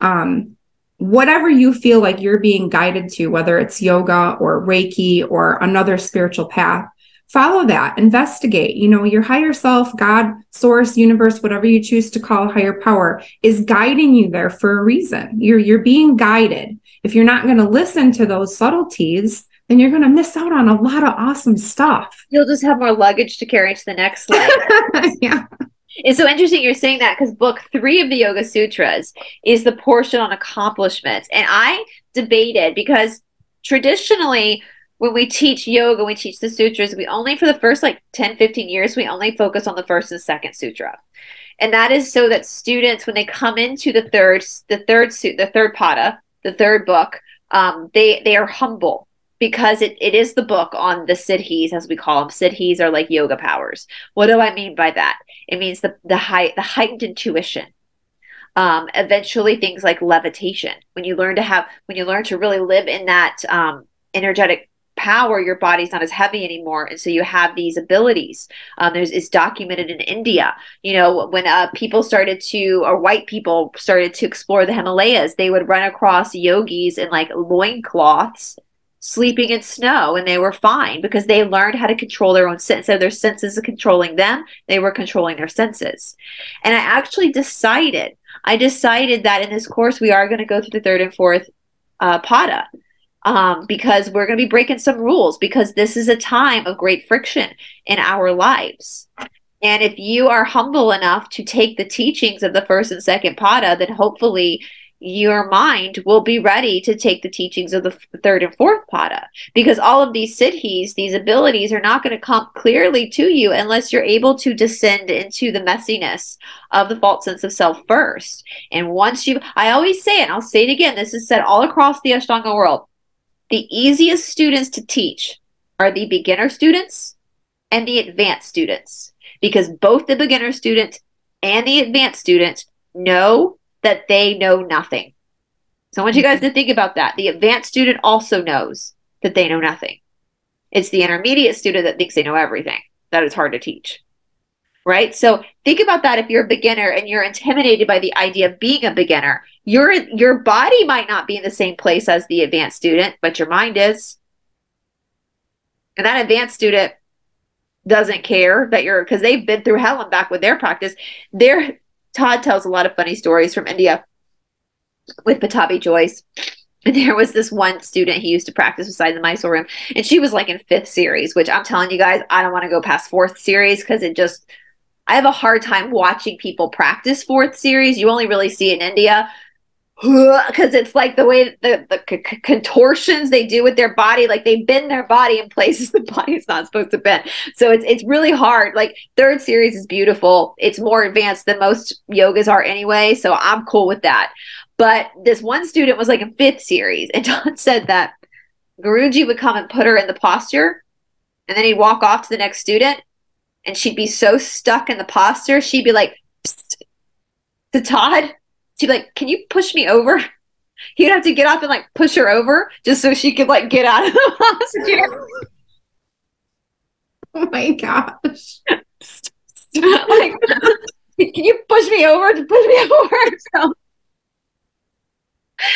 Um whatever you feel like you're being guided to whether it's yoga or reiki or another spiritual path follow that. Investigate. You know your higher self god source universe whatever you choose to call higher power is guiding you there for a reason. You're you're being guided if you're not going to listen to those subtleties then you're going to miss out on a lot of awesome stuff. You'll just have more luggage to carry to the next life yeah. It's so interesting you're saying that because book three of the yoga sutras is the portion on accomplishments. And i debated because traditionally when we teach yoga, we teach the sutras, we only, for the first like 10, 15 years, we only focus on the first and second sutra. And that is so that students, when they come into the third, the third suit, the third pada, the third book, um, they they are humble because it, it is the book on the siddhis, as we call them. Siddhis are like yoga powers. What do I mean by that? It means the the high the heightened intuition. Um, eventually, things like levitation. When you learn to have, when you learn to really live in that um, energetic power, your body's not as heavy anymore, and so you have these abilities. Um, there's it's documented in India. You know, when uh, people started to, or white people started to explore the Himalayas, they would run across yogis in like loincloths sleeping in snow and they were fine because they learned how to control their own sense. So their senses are controlling them, they were controlling their senses. And I actually decided, I decided that in this course we are going to go through the third and fourth uh, pada um, because we're going to be breaking some rules because this is a time of great friction in our lives. And if you are humble enough to take the teachings of the first and second pada, then hopefully your mind will be ready to take the teachings of the third and fourth pada because all of these siddhis these abilities are not going to come clearly to you unless you're able to descend into the messiness of the false sense of self first and once you i always say it i'll say it again this is said all across the ashtanga world the easiest students to teach are the beginner students and the advanced students because both the beginner student and the advanced student know that they know nothing. So I want you guys to think about that. The advanced student also knows that they know nothing. It's the intermediate student that thinks they know everything. That is hard to teach. Right? So think about that if you're a beginner and you're intimidated by the idea of being a beginner your your body might not be in the same place as the advanced student, but your mind is. And that advanced student doesn't care that you're because they've been through hell and back with their practice. Their Todd tells a lot of funny stories from India with Pattabhi Jois. And there was this one student he used to practice beside the Mysore room, and she was like in fifth series, which I'm telling you guys, I don't want to go past fourth series because it just I have a hard time watching people practice fourth series. You only really see in India. Because it's like the way the, the c- contortions they do with their body like they bend their body in places the body's not supposed to bend. So it's it's really hard. Like third series is beautiful. It's more advanced than most yogas are anyway so i'm cool with that. But this one student was like in fifth series and Don said that Guruji would come and put her in the posture and then he'd walk off to the next student and she'd be so stuck in the posture she'd be like to Todd she'd be like, "Can you push me over?" He'd have to get up and like push her over just so she could like get out of the posture. Oh my gosh! like, can you push me over to push me over? So,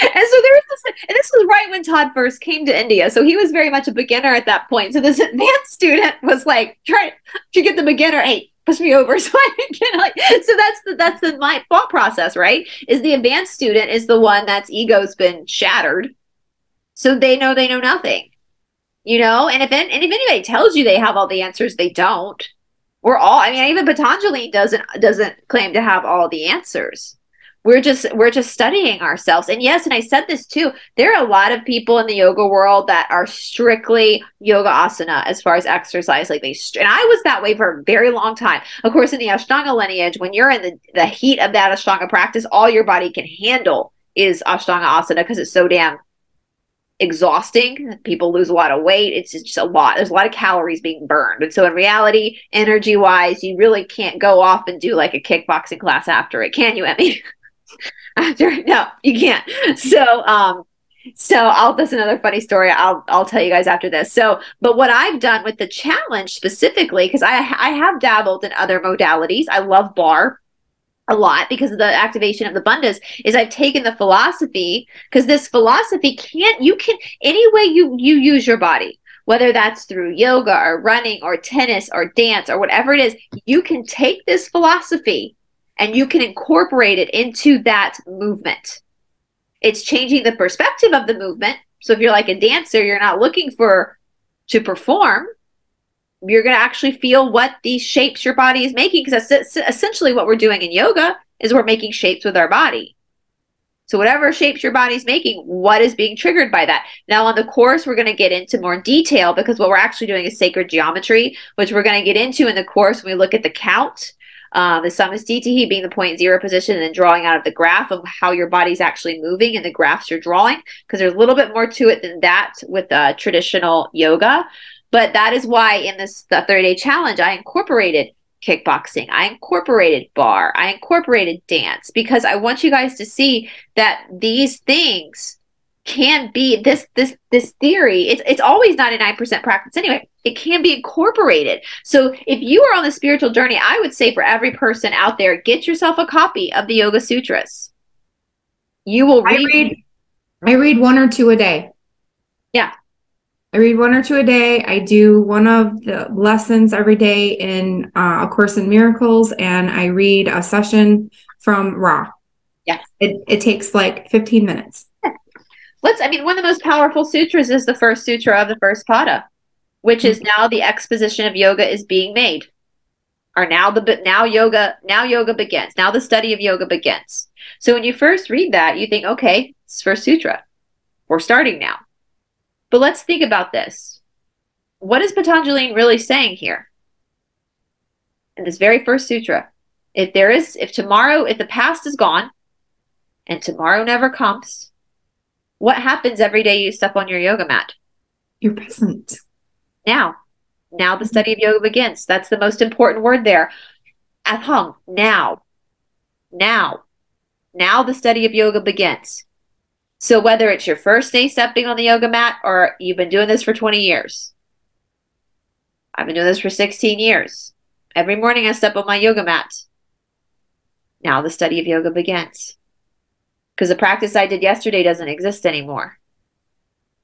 and so there was this, and this was right when Todd first came to India. So he was very much a beginner at that point. So this advanced student was like trying to get the beginner, hey, push me over so I can like so that's the that's the my thought process, right? Is the advanced student is the one that's ego's been shattered. So they know they know nothing. You know, and if and if anybody tells you they have all the answers, they don't. We're all I mean, even Patanjali doesn't doesn't claim to have all the answers we're just we're just studying ourselves. And yes and i said this too there are a lot of people in the yoga world that are strictly yoga asana as far as exercise like they and i was that way for a very long time. Of course in the ashtanga lineage when you're in the, the heat of that ashtanga practice all your body can handle is ashtanga asana because it's so damn exhausting. People lose a lot of weight. It's just a lot. There's a lot of calories being burned. And so in reality energy wise you really can't go off and do like a kickboxing class after it can you emmy after no, you can't. So um so I'll that's another funny story. I'll I'll tell you guys after this. So, but what I've done with the challenge specifically, because I I have dabbled in other modalities. I love barre a lot because of the activation of the bandhas is I've taken the philosophy because this philosophy can't you can any way you you use your body whether that's through yoga or running or tennis or dance or whatever it is you can take this philosophy and you can incorporate it into that movement. It's changing the perspective of the movement. So if you're like a dancer you're not looking for to perform. You're going to actually feel what these shapes your body is making because that's essentially what we're doing in yoga is we're making shapes with our body. So whatever shapes your body's making what is being triggered by that? Now on the course we're going to get into more detail because what we're actually doing is sacred geometry which we're going to get into in the course when we look at the count um, the samastitihi being the point zero position and then drawing out of the graph of how your body's actually moving and the graphs you're drawing because there's a little bit more to it than that with uh, traditional yoga but that is why in this the 30 day challenge, I incorporated kickboxing. I incorporated barre, I incorporated dance because I want you guys to see that these things can be this this this theory it's it's always 99% practice anyway it can be incorporated so if you are on the spiritual journey i would say for every person out there get yourself a copy of the yoga sutras you will read i read, I read one or two a day yeah I read one or two a day. I do one of the lessons every day in uh, A Course in Miracles, and I read a session from Ra. Yes. It, it takes like 15 minutes. Let's, I mean, one of the most powerful sutras is the first sutra of the first pada, which is hmm. now the exposition of yoga is being made. are now the but now yoga now yoga begins. Now the study of yoga begins. So when you first read that, you think, okay, it's first sutra. We're starting now. But let's think about this. What is Patanjali really saying here? In this very first sutra, if there is, if tomorrow, if the past is gone and tomorrow never comes, what happens every day you step on your yoga mat? You're present. Now, now the study of yoga begins. That's the most important word there. At home. now, now, now the study of yoga begins. So whether it's your first day stepping on the yoga mat or you've been doing this for 20 years, I've been doing this for 16 years. Every morning I step on my yoga mat. Now the study of yoga begins. Because the practice I did yesterday doesn't exist anymore.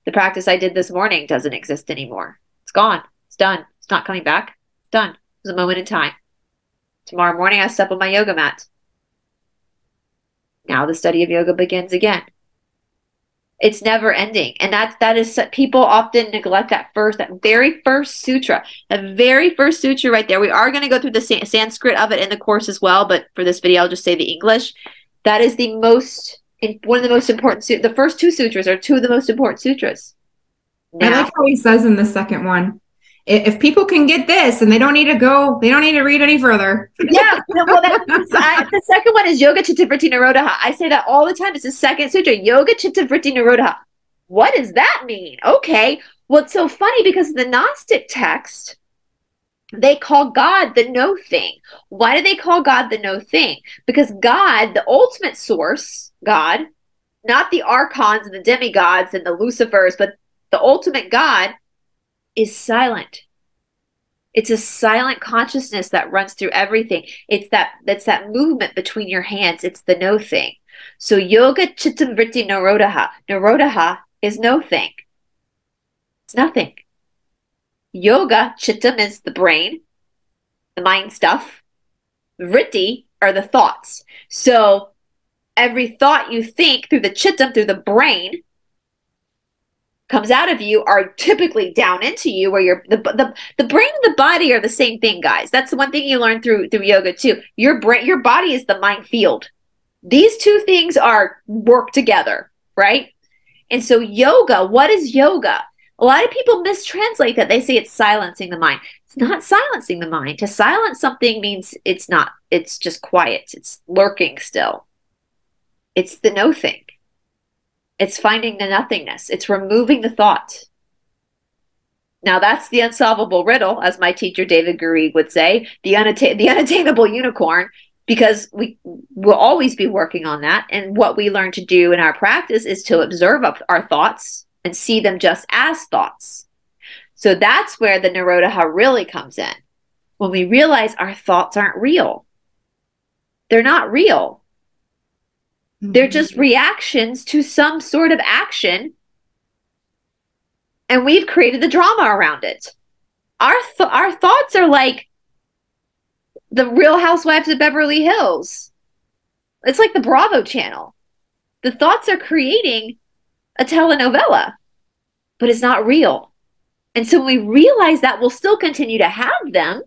The practice I did this morning doesn't exist anymore. It's gone. It's done. It's not coming back. It's done. It was a moment in time. Tomorrow morning I step on my yoga mat. Now the study of yoga begins again it's never ending and that that is people often neglect that first that very first sutra that very first sutra right there we are going to go through the sanskrit of it in the course as well but for this video i'll just say the english that is the most one of the most important the first two sutras are two of the most important sutras now, i like how he says in the second one if people can get this and they don't need to go, they don't need to read any further. yeah. well, I, the second one is Yoga Chitta Vritti Nirodha. I say that all the time. It's the second sutra, Yoga Chitta Vritti Nirodha. What does that mean? Okay. Well, it's so funny because the Gnostic text, they call God the no thing. Why do they call God the no thing? Because God, the ultimate source, God, not the archons and the demigods and the Lucifers, but the ultimate God is silent. It's a silent consciousness that runs through everything. It's that that's that movement between your hands. It's the no thing. So yoga chittam vritti narodaha. Narodaha is no thing. It's nothing. Yoga chittam is the brain, the mind stuff. Vritti are the thoughts. So every thought you think through the chittam, through the brain, comes out of you are typically down into you where you're the, the the brain and the body are the same thing guys. That's the one thing you learn through through yoga too. Your brain your body is the mind field. These two things are work together right? And so yoga what is yoga a lot of people mistranslate that they say it's silencing the mind it's not silencing the mind to silence something means it's not it's just quiet it's lurking still it's the no thing it's finding the nothingness. It's removing the thought. Now that's the unsolvable riddle, as my teacher David Garrigues would say, the, unatta- the unattainable unicorn. because we will always be working on that. And what we learn to do in our practice is to observe our thoughts and see them just as thoughts. So that's where the Nirodha really comes in. When we realize our thoughts aren't real, they're not real. Mm-hmm. They're just reactions to some sort of action. And we've created the drama around it. Our, th- our thoughts are like the Real Housewives of Beverly Hills. It's like the Bravo channel. The thoughts are creating a telenovela, but it's not real. And so we realize that, we'll still continue to have them.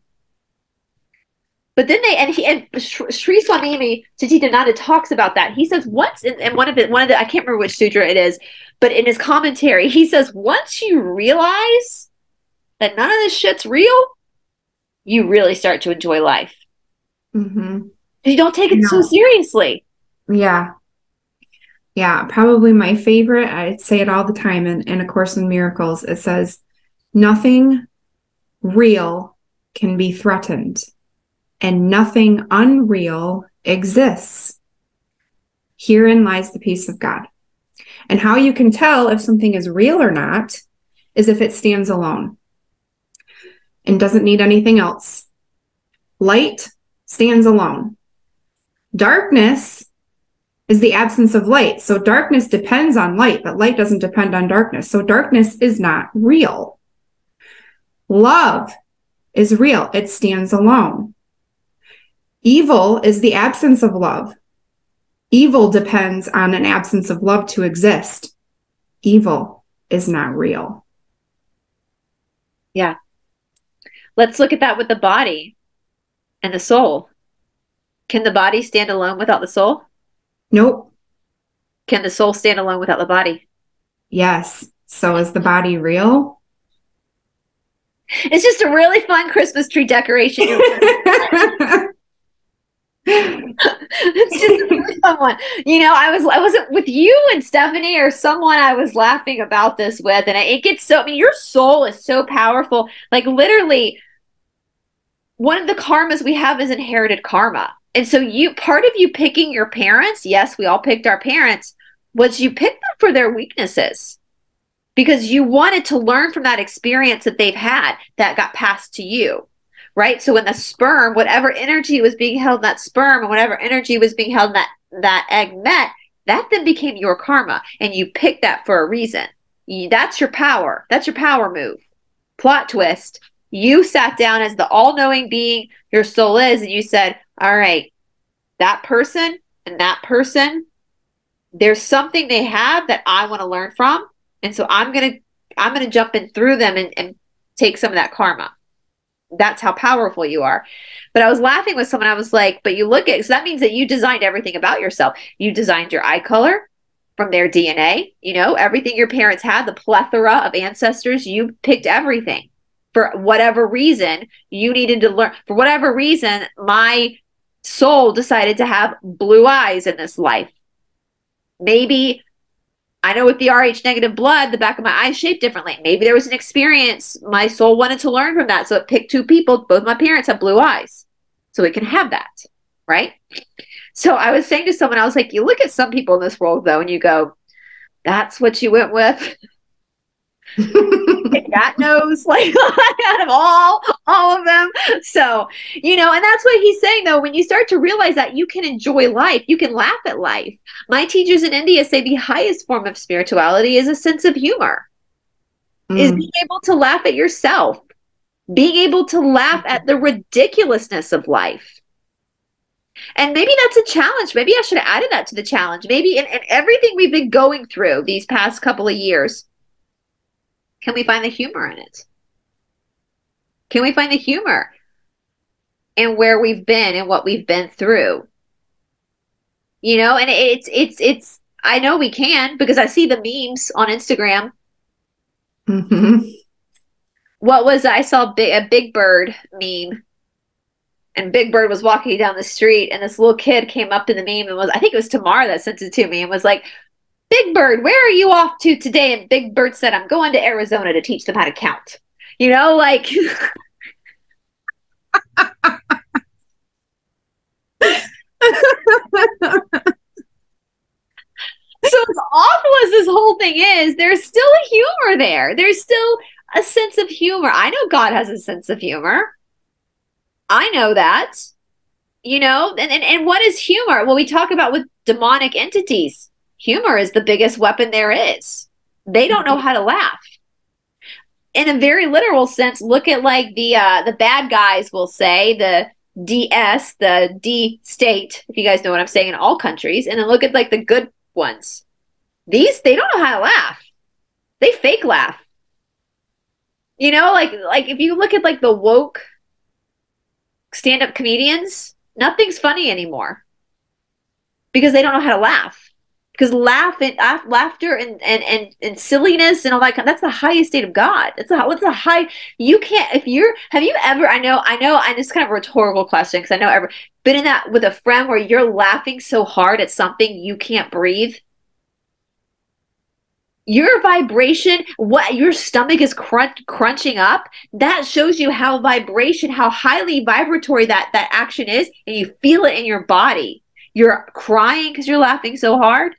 But then they and he and Sri Swami Satchidananda talks about that. He says once in, in one of the one of the I can't remember which sutra it is, but in his commentary, he says once you realize that none of this shit's real, you really start to enjoy life. Mm-hmm. You don't take it no. so seriously. Yeah. Yeah. Probably my favorite. I say it all the time in, in A Course in Miracles. It says, nothing real can be threatened, and nothing unreal exists. Herein lies the peace of God. And how you can tell if something is real or not is if it stands alone and doesn't need anything else. Light stands alone. Darkness is the absence of light. So darkness depends on light, but light doesn't depend on darkness. So darkness is not real. Love is real, it stands alone. Evil is the absence of love. Evil depends on an absence of love to exist. Evil is not real. Yeah. Let's look at that with the body and the soul. Can the body stand alone without the soul? Nope. Can the soul stand alone without the body? Yes. So is the body real? It's just a really fun Christmas tree decoration. it's just a really fun one. You know, I was I wasn't with you and Stephanie or someone I was laughing about this with, and it gets so. I mean, your soul is so powerful. Like literally, one of the karmas we have is inherited karma. And so you part of you picking your parents, yes, we all picked our parents, was you picked them for their weaknesses. Because you wanted to learn from that experience that they've had that got passed to you. Right? So when the sperm, whatever energy was being held in that sperm and whatever energy was being held in that that egg met, that then became your karma and you picked that for a reason. That's your power. That's your power move. Plot twist you sat down as the all knowing being your soul is, and you said, All right, that person and that person, there's something they have that I want to learn from. And so I'm going to, I'm going to jump in through them and, and take some of that karma. That's how powerful you are. But I was laughing with someone. I was like, but you look at, so that means that you designed everything about yourself. You designed your eye color from their DNA, you know, everything your parents had, the plethora of ancestors, you picked everything for whatever reason you needed to learn for whatever reason my soul decided to have blue eyes in this life. Maybe i know with the rh negative blood the back of my eyes shaped differently. Maybe there was an experience my soul wanted to learn from that. So it picked two people both my parents have blue eyes. So it can have that right? So i was saying to someone i was like you look at some people in this world though and you go that's what you went with cat knows like out of all all of them so you know and that's what he's saying though when you start to realize that you can enjoy life you can laugh at life my teachers in india say the highest form of spirituality is a sense of humor mm. is being able to laugh at yourself being able to laugh at the ridiculousness of life and maybe that's a challenge. Maybe I should have added that to the challenge. Maybe in, in everything we've been going through these past couple of years, can we find the humor in it? Can we find the humor in where we've been and what we've been through? You know, and it's it's it's I know we can because I see the memes on Instagram. Mm-hmm. What was I saw big, a Big Bird meme, and Big Bird was walking down the street, and this little kid came up to the meme and was I think it was Tamara that sent it to me and was like, Big Bird, where are you off to today? And Big Bird said, I'm going to Arizona to teach them how to count. You know, like. so as awful as this whole thing is, there's still a humor there. There's still a sense of humor. I know God has a sense of humor. I know that. You know, and, and, and what is humor? Well, we talk about with demonic entities. Humor is the biggest weapon there is. They don't know how to laugh. In a very literal sense, look at like the uh the bad guys will say, the DS, the D state, if you guys know what I'm saying, in all countries, and then look at like the good ones. These they don't know how to laugh. They fake laugh. You know, like like if you look at like the woke stand-up comedians, nothing's funny anymore because they don't know how to laugh. Because laugh and uh, laughter and, and and and silliness and all that that's the highest state of God. It's a what's the high you can't if you're have you ever I know I know and it's kind of a rhetorical question because I know ever been in that with a friend where you're laughing so hard at something you can't breathe? Your vibration what your stomach is crunch, crunching up that shows you how vibration how highly vibratory that that action is and you feel it in your body. You're crying because you're laughing so hard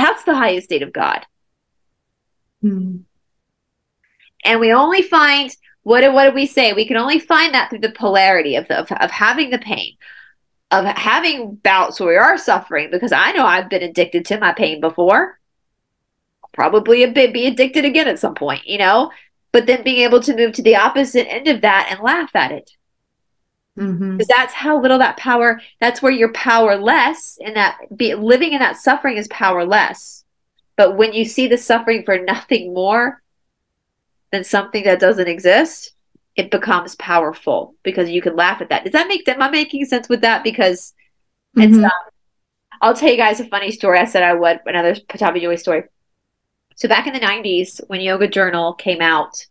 that's the highest state of god hmm. and we only find what what did we say we can only find that through the polarity of the of, of having the pain of having bouts where we are suffering because I know I've been addicted to my pain before. Probably a bit be addicted again at some point, you know, but then being able to move to the opposite end of that and laugh at it. Because mm-hmm. that's how little that power, that's where you're powerless and that be, living in that suffering is powerless. But when you see the suffering for nothing more than something that doesn't exist, it becomes powerful because you can laugh at that. Does that make am I making sense with that? Because mm-hmm. it's um, I'll tell you guys a funny story. I said I would another Pattabhi Joy story. So back in the '90s, when Yoga Journal came out,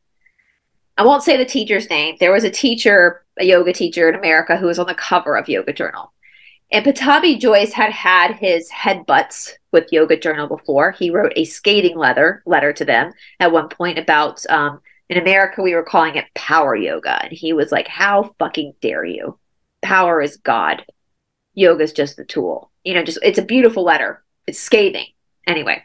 I won't say the teacher's name. There was a teacher, a yoga teacher in America, who was on the cover of Yoga Journal. And Pattabhi Jois had had his headbutts with Yoga Journal before. He wrote a scathing letter letter to them at one point about um, in America, we were calling it power yoga. And he was like, How fucking dare you? Power is God. Yoga is just the tool. You know, just it's a beautiful letter. It's scathing. Anyway,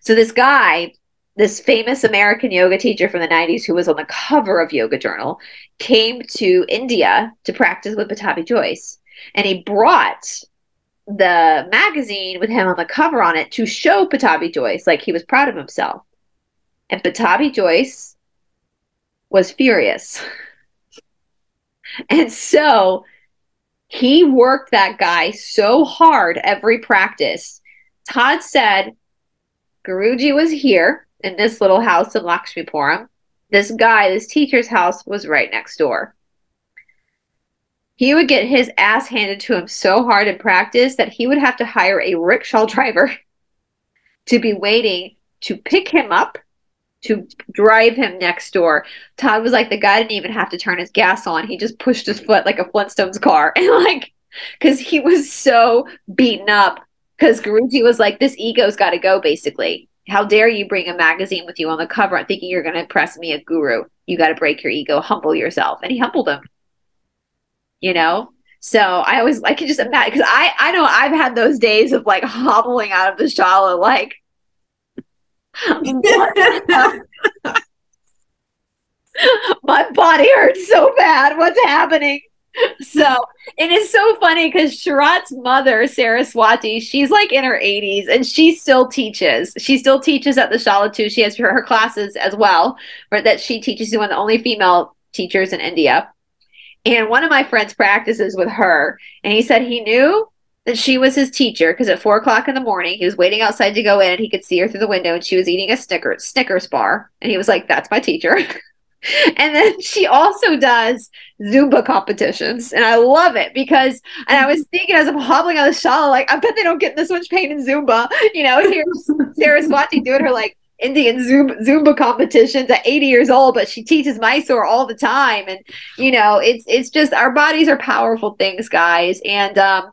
so this guy, this famous American yoga teacher from the 90s who was on the cover of Yoga Journal, came to India to practice with Pattabhi Jois. And he brought the magazine with him on the cover on it to show Pattabhi Jois, like he was proud of himself. And Pattabhi Jois was furious. and so he worked that guy so hard every practice. Todd said Guruji was here in this little house in Lakshmipuram. This guy, this teacher's house, was right next door. He would get his ass handed to him so hard in practice that he would have to hire a rickshaw driver to be waiting to pick him up to drive him next door. Todd was like, the guy didn't even have to turn his gas on. He just pushed his foot like a Flintstones car. And like, because he was so beaten up. Because Guruji was like, this ego's got to go, basically. How dare you bring a magazine with you on the cover thinking you're going to impress me, a guru? You got to break your ego, humble yourself. And he humbled him. You know? So I always I can just imagine because I I know I've had those days of like hobbling out of the shala like My body hurts so bad. What's happening? So it is so funny because Sharath's mother, Saraswati, she's like in her 80s and she still teaches. She still teaches at the Shala too. She has her, her classes as well, or that she teaches. One of the only female teachers in India. And one of my friends practices with her, and he said he knew that she was his teacher because at four o'clock in the morning he was waiting outside to go in and he could see her through the window and she was eating a Snickers Snickers bar and he was like, "That's my teacher." and then she also does Zumba competitions, and I love it because. And I was thinking as I'm hobbling on the shala, like I bet they don't get this much pain in Zumba. You know, here's Saraswati doing her like Indian Zumba, Zumba competitions at 80 years old, but she teaches Mysore all the time, and you know, it's it's just our bodies are powerful things, guys, and um,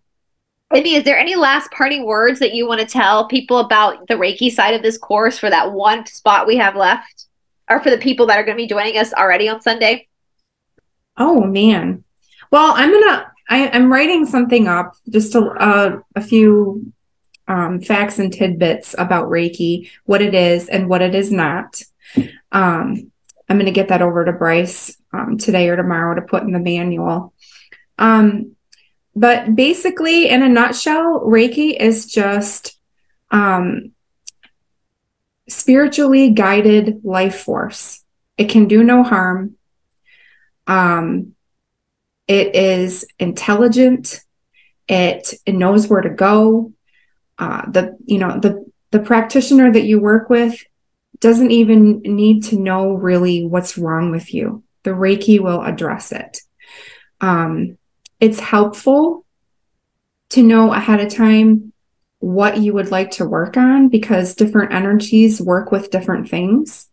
Maybe is there any last parting words that you want to tell people about the Reiki side of this course for that one spot we have left, or for the people that are going to be joining us already on Sunday? Oh man, well I'm gonna I, am writing something up, just a uh, a few um, facts and tidbits about Reiki, what it is and what it is not. Um, I'm going to get that over to Brice um, today or tomorrow to put in the manual. Um, but basically, in a nutshell, Reiki is just um, spiritually guided life force. It can do no harm. Um, it is intelligent. It, it knows where to go. Uh, the you know the the practitioner that you work with doesn't even need to know really what's wrong with you. The Reiki will address it. Um, it's helpful to know ahead of time what you would like to work on because different energies work with different things.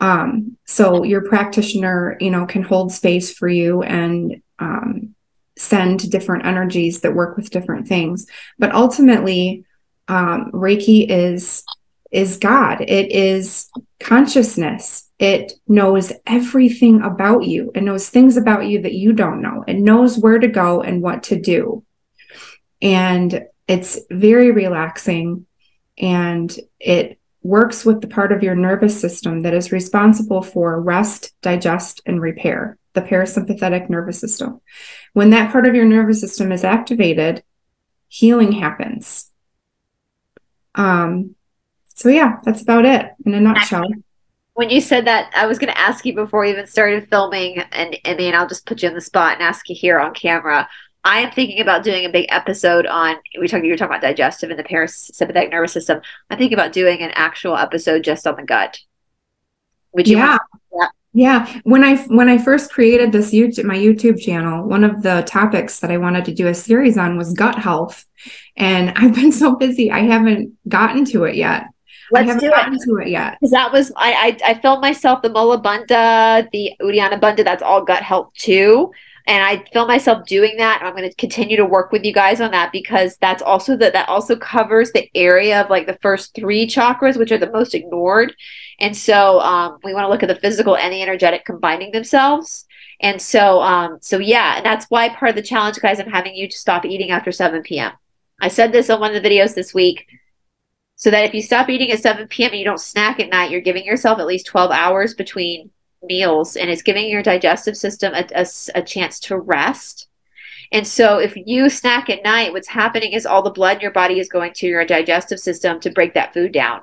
Um, so your practitioner, you know, can hold space for you and um, send different energies that work with different things. But ultimately, um, Reiki is is God. It is consciousness. It knows everything about you. It knows things about you that you don't know. It knows where to go and what to do. And it's very relaxing and it works with the part of your nervous system that is responsible for rest, digest, and repair, the parasympathetic nervous system. When that part of your nervous system is activated, healing happens. Um, so yeah, that's about it in a nutshell. When you said that, I was going to ask you before we even started filming, and I mean, I'll just put you on the spot and ask you here on camera. I am thinking about doing a big episode on. We talked. You were talking about digestive and the parasympathetic nervous system. I'm thinking about doing an actual episode just on the gut. Would you? Yeah. Yeah, when I when I first created this YouTube my YouTube channel, one of the topics that I wanted to do a series on was gut health, and I've been so busy I haven't gotten to it yet. Let's I haven't do gotten it. to it yet because that was I, I I filmed myself the Mula Bandha, the Uddiyana Bandha. That's all gut health too and I feel myself doing that. I'm going to continue to work with you guys on that because that's also that that also covers the area of like the first three chakras, which are the most ignored. And so um, we want to look at the physical and the energetic combining themselves. And so, um, so yeah, and that's why part of the challenge, guys, I'm having you to stop eating after 7 p.m. I said this on one of the videos this week. So that if you stop eating at 7 p.m. and you don't snack at night, you're giving yourself at least 12 hours between meals and it's giving your digestive system a, a, a, chance to rest. And so, if you snack at night, what's happening is all the blood in your body is going to your digestive system to break that food down.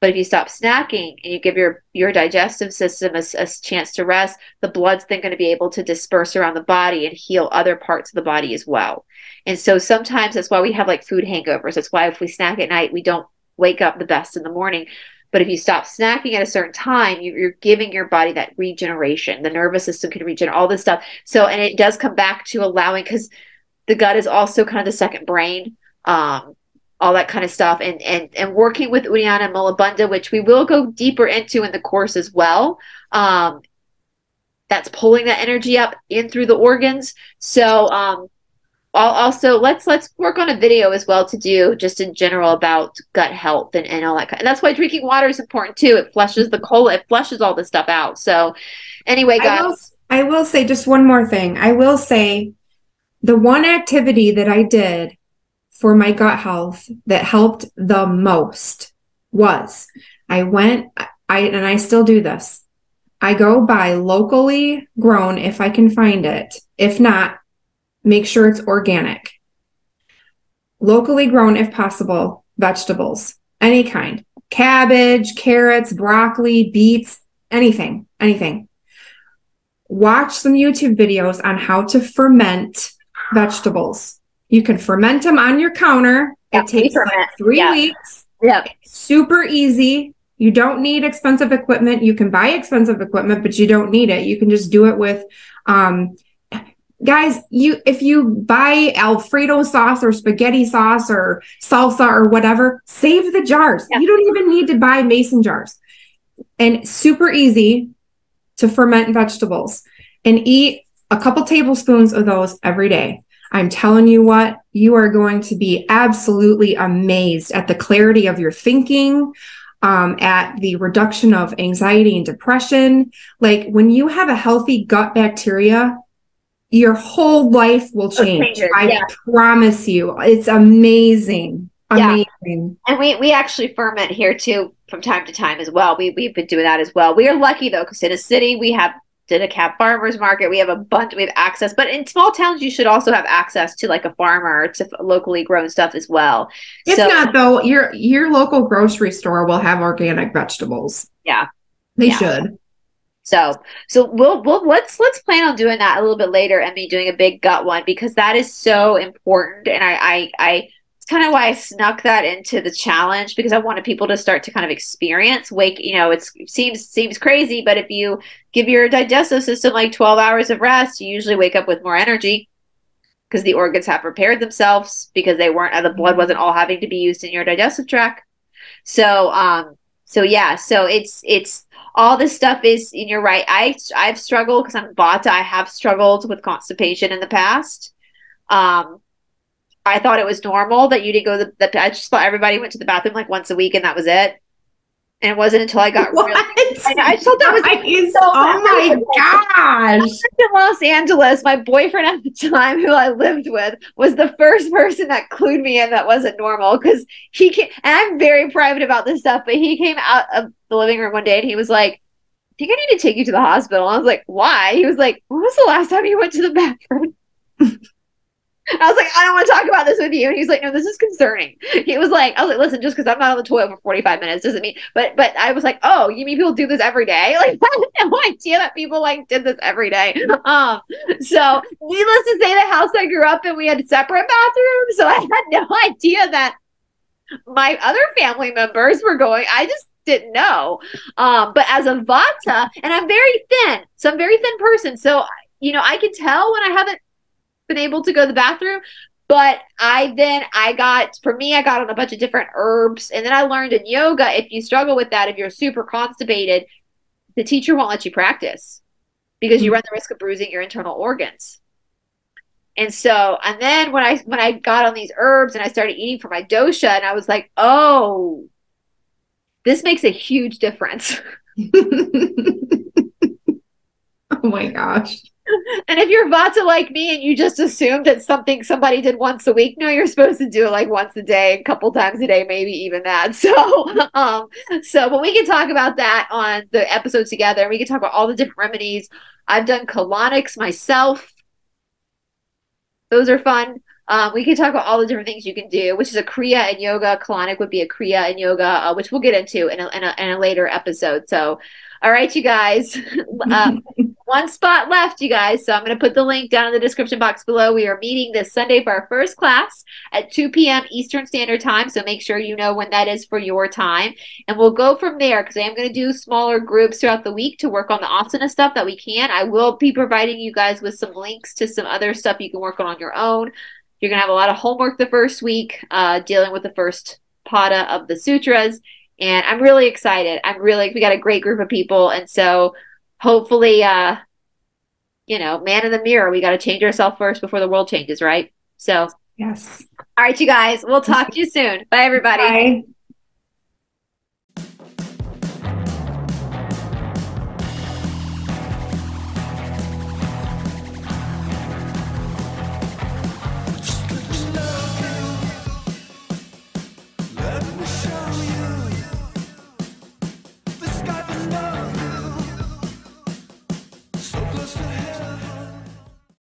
But if you stop snacking and you give your, your digestive system a, a chance to rest, the blood's then going to be able to disperse around the body and heal other parts of the body as well. And so sometimes that's why we have like food hangovers. That's why if we snack at night, we don't wake up the best in the morning but if you stop snacking at a certain time, you're giving your body that regeneration. The nervous system can regenerate all this stuff. So, and it does come back to allowing because the gut is also kind of the second brain, um, all that kind of stuff, and and and working with Uddiyana and Mula which we will go deeper into in the course as well. Um, that's pulling that energy up in through the organs. So, um, also let's let's work on a video as well to do just in general about gut health and, and all that kind. And that's why drinking water is important too. It flushes the colon, it flushes all this stuff out. So anyway, guys. I will, I will say just one more thing. I will say the one activity that I did for my gut health that helped the most was I went I and I still do this. I go buy locally grown if I can find it. If not, Make sure it's organic. Locally grown, if possible, vegetables, any kind cabbage, carrots, broccoli, beets, anything, anything. Watch some YouTube videos on how to ferment vegetables. You can ferment them on your counter. it takes like three yeah. weeks. Yeah. Super easy. You don't need expensive equipment. You can buy expensive equipment, but you don't need it. You can just do it with um, guys you if you buy alfredo sauce or spaghetti sauce or salsa or whatever save the jars. Yeah. you don't even need to buy mason jars. And super easy to ferment vegetables and eat a couple tablespoons of those every day. I'm telling you what you are going to be absolutely amazed at the clarity of your thinking um, at the reduction of anxiety and depression. Like when you have a healthy gut bacteria your whole life will change. I yeah. promise you. It's amazing. amazing. Yeah. And we we actually ferment here too from time to time as well. We we've been doing that as well. We are lucky though because in a city we have DeKalb farmers market. We have a bunch. We have access, but in small towns you should also have access to like a farmer to locally grown stuff as well. It's so, not though. Your your local grocery store will have organic vegetables. Yeah, they yeah. should. So so we'll we'll let's let's plan on doing that a little bit later and me doing a big gut one because that is so important and I I I kind of why I snuck that into the challenge because I wanted people to start to kind of experience wake. You know, it seems seems crazy, but if you give your digestive system like 12 hours of rest, you usually wake up with more energy because the organs have prepared themselves because they weren't the blood wasn't all having to be used in your digestive tract. So um so yeah, so it's it's all this stuff is and you're right. I I've struggled because I'm Vata. I have struggled with constipation in the past. Um I thought it was normal that you didn't go to the, the I just thought everybody went to the bathroom like once a week and that was it. And it wasn't until I got what? really I, I thought that was so oh my gosh. in Los Angeles, my boyfriend at the time who I lived with was the first person that clued me in that wasn't normal because he came and I'm very private about this stuff, but he came out of the living room one day and he was like, I think I need to take you to the hospital. I was like, why? He was like, when was the last time you went to the bathroom? I was like, I don't want to talk about this with you. And he's like, no, this is concerning. He was like, I was like, listen, just because I'm not on the toilet for 45 minutes doesn't mean, but, but I was like, oh, you mean people do this every day? Like, I had no idea that people like did this every day. Um, so needless to say, the house I grew up in, we had separate bathrooms. So I had no idea that my other family members were going. I just didn't know. Um, but as a Vata, and I'm very thin, so I'm very thin person. So, you know, I can tell when I haven't been able to go to the bathroom. But I then I got for me I got on a bunch of different herbs and then I learned in yoga if you struggle with that if you're super constipated the teacher won't let you practice because you hmm. run the risk of bruising your internal organs. And so, and then when I when I got on these herbs and I started eating for my dosha, and I was like, oh, this makes a huge difference. oh my gosh and if you're Vata like me and you just assumed that something somebody did once a week, no, you're supposed to do it like once a day, a couple times a day, maybe even that. So, um, so, but we can talk about that on the episodes together. And we can talk about all the different remedies. I've done colonics myself. Those are fun. Um, we can talk about all the different things you can do, which is a Kriya and yoga. Colonic would be a Kriya and yoga, uh, which we'll get into in a, in a, in a later episode. So, all right, you guys. Uh, one spot left, you guys. So I'm going to put the link down in the description box below. We are meeting this Sunday for our first class at 2 p.m. Eastern Standard Time. So make sure you know when that is for your time. And we'll go from there because I am going to do smaller groups throughout the week to work on the asana stuff that we can. I will be providing you guys with some links to some other stuff you can work on on your own. You're going to have a lot of homework the first week, uh, dealing with the first pada of the sutras and I'm really excited. I'm really we got a great group of people, and so hopefully, uh, you know, man in the mirror, we got to change ourselves first before the world changes, right? So yes. All right, you guys. We'll talk to you soon. Bye, everybody. Bye.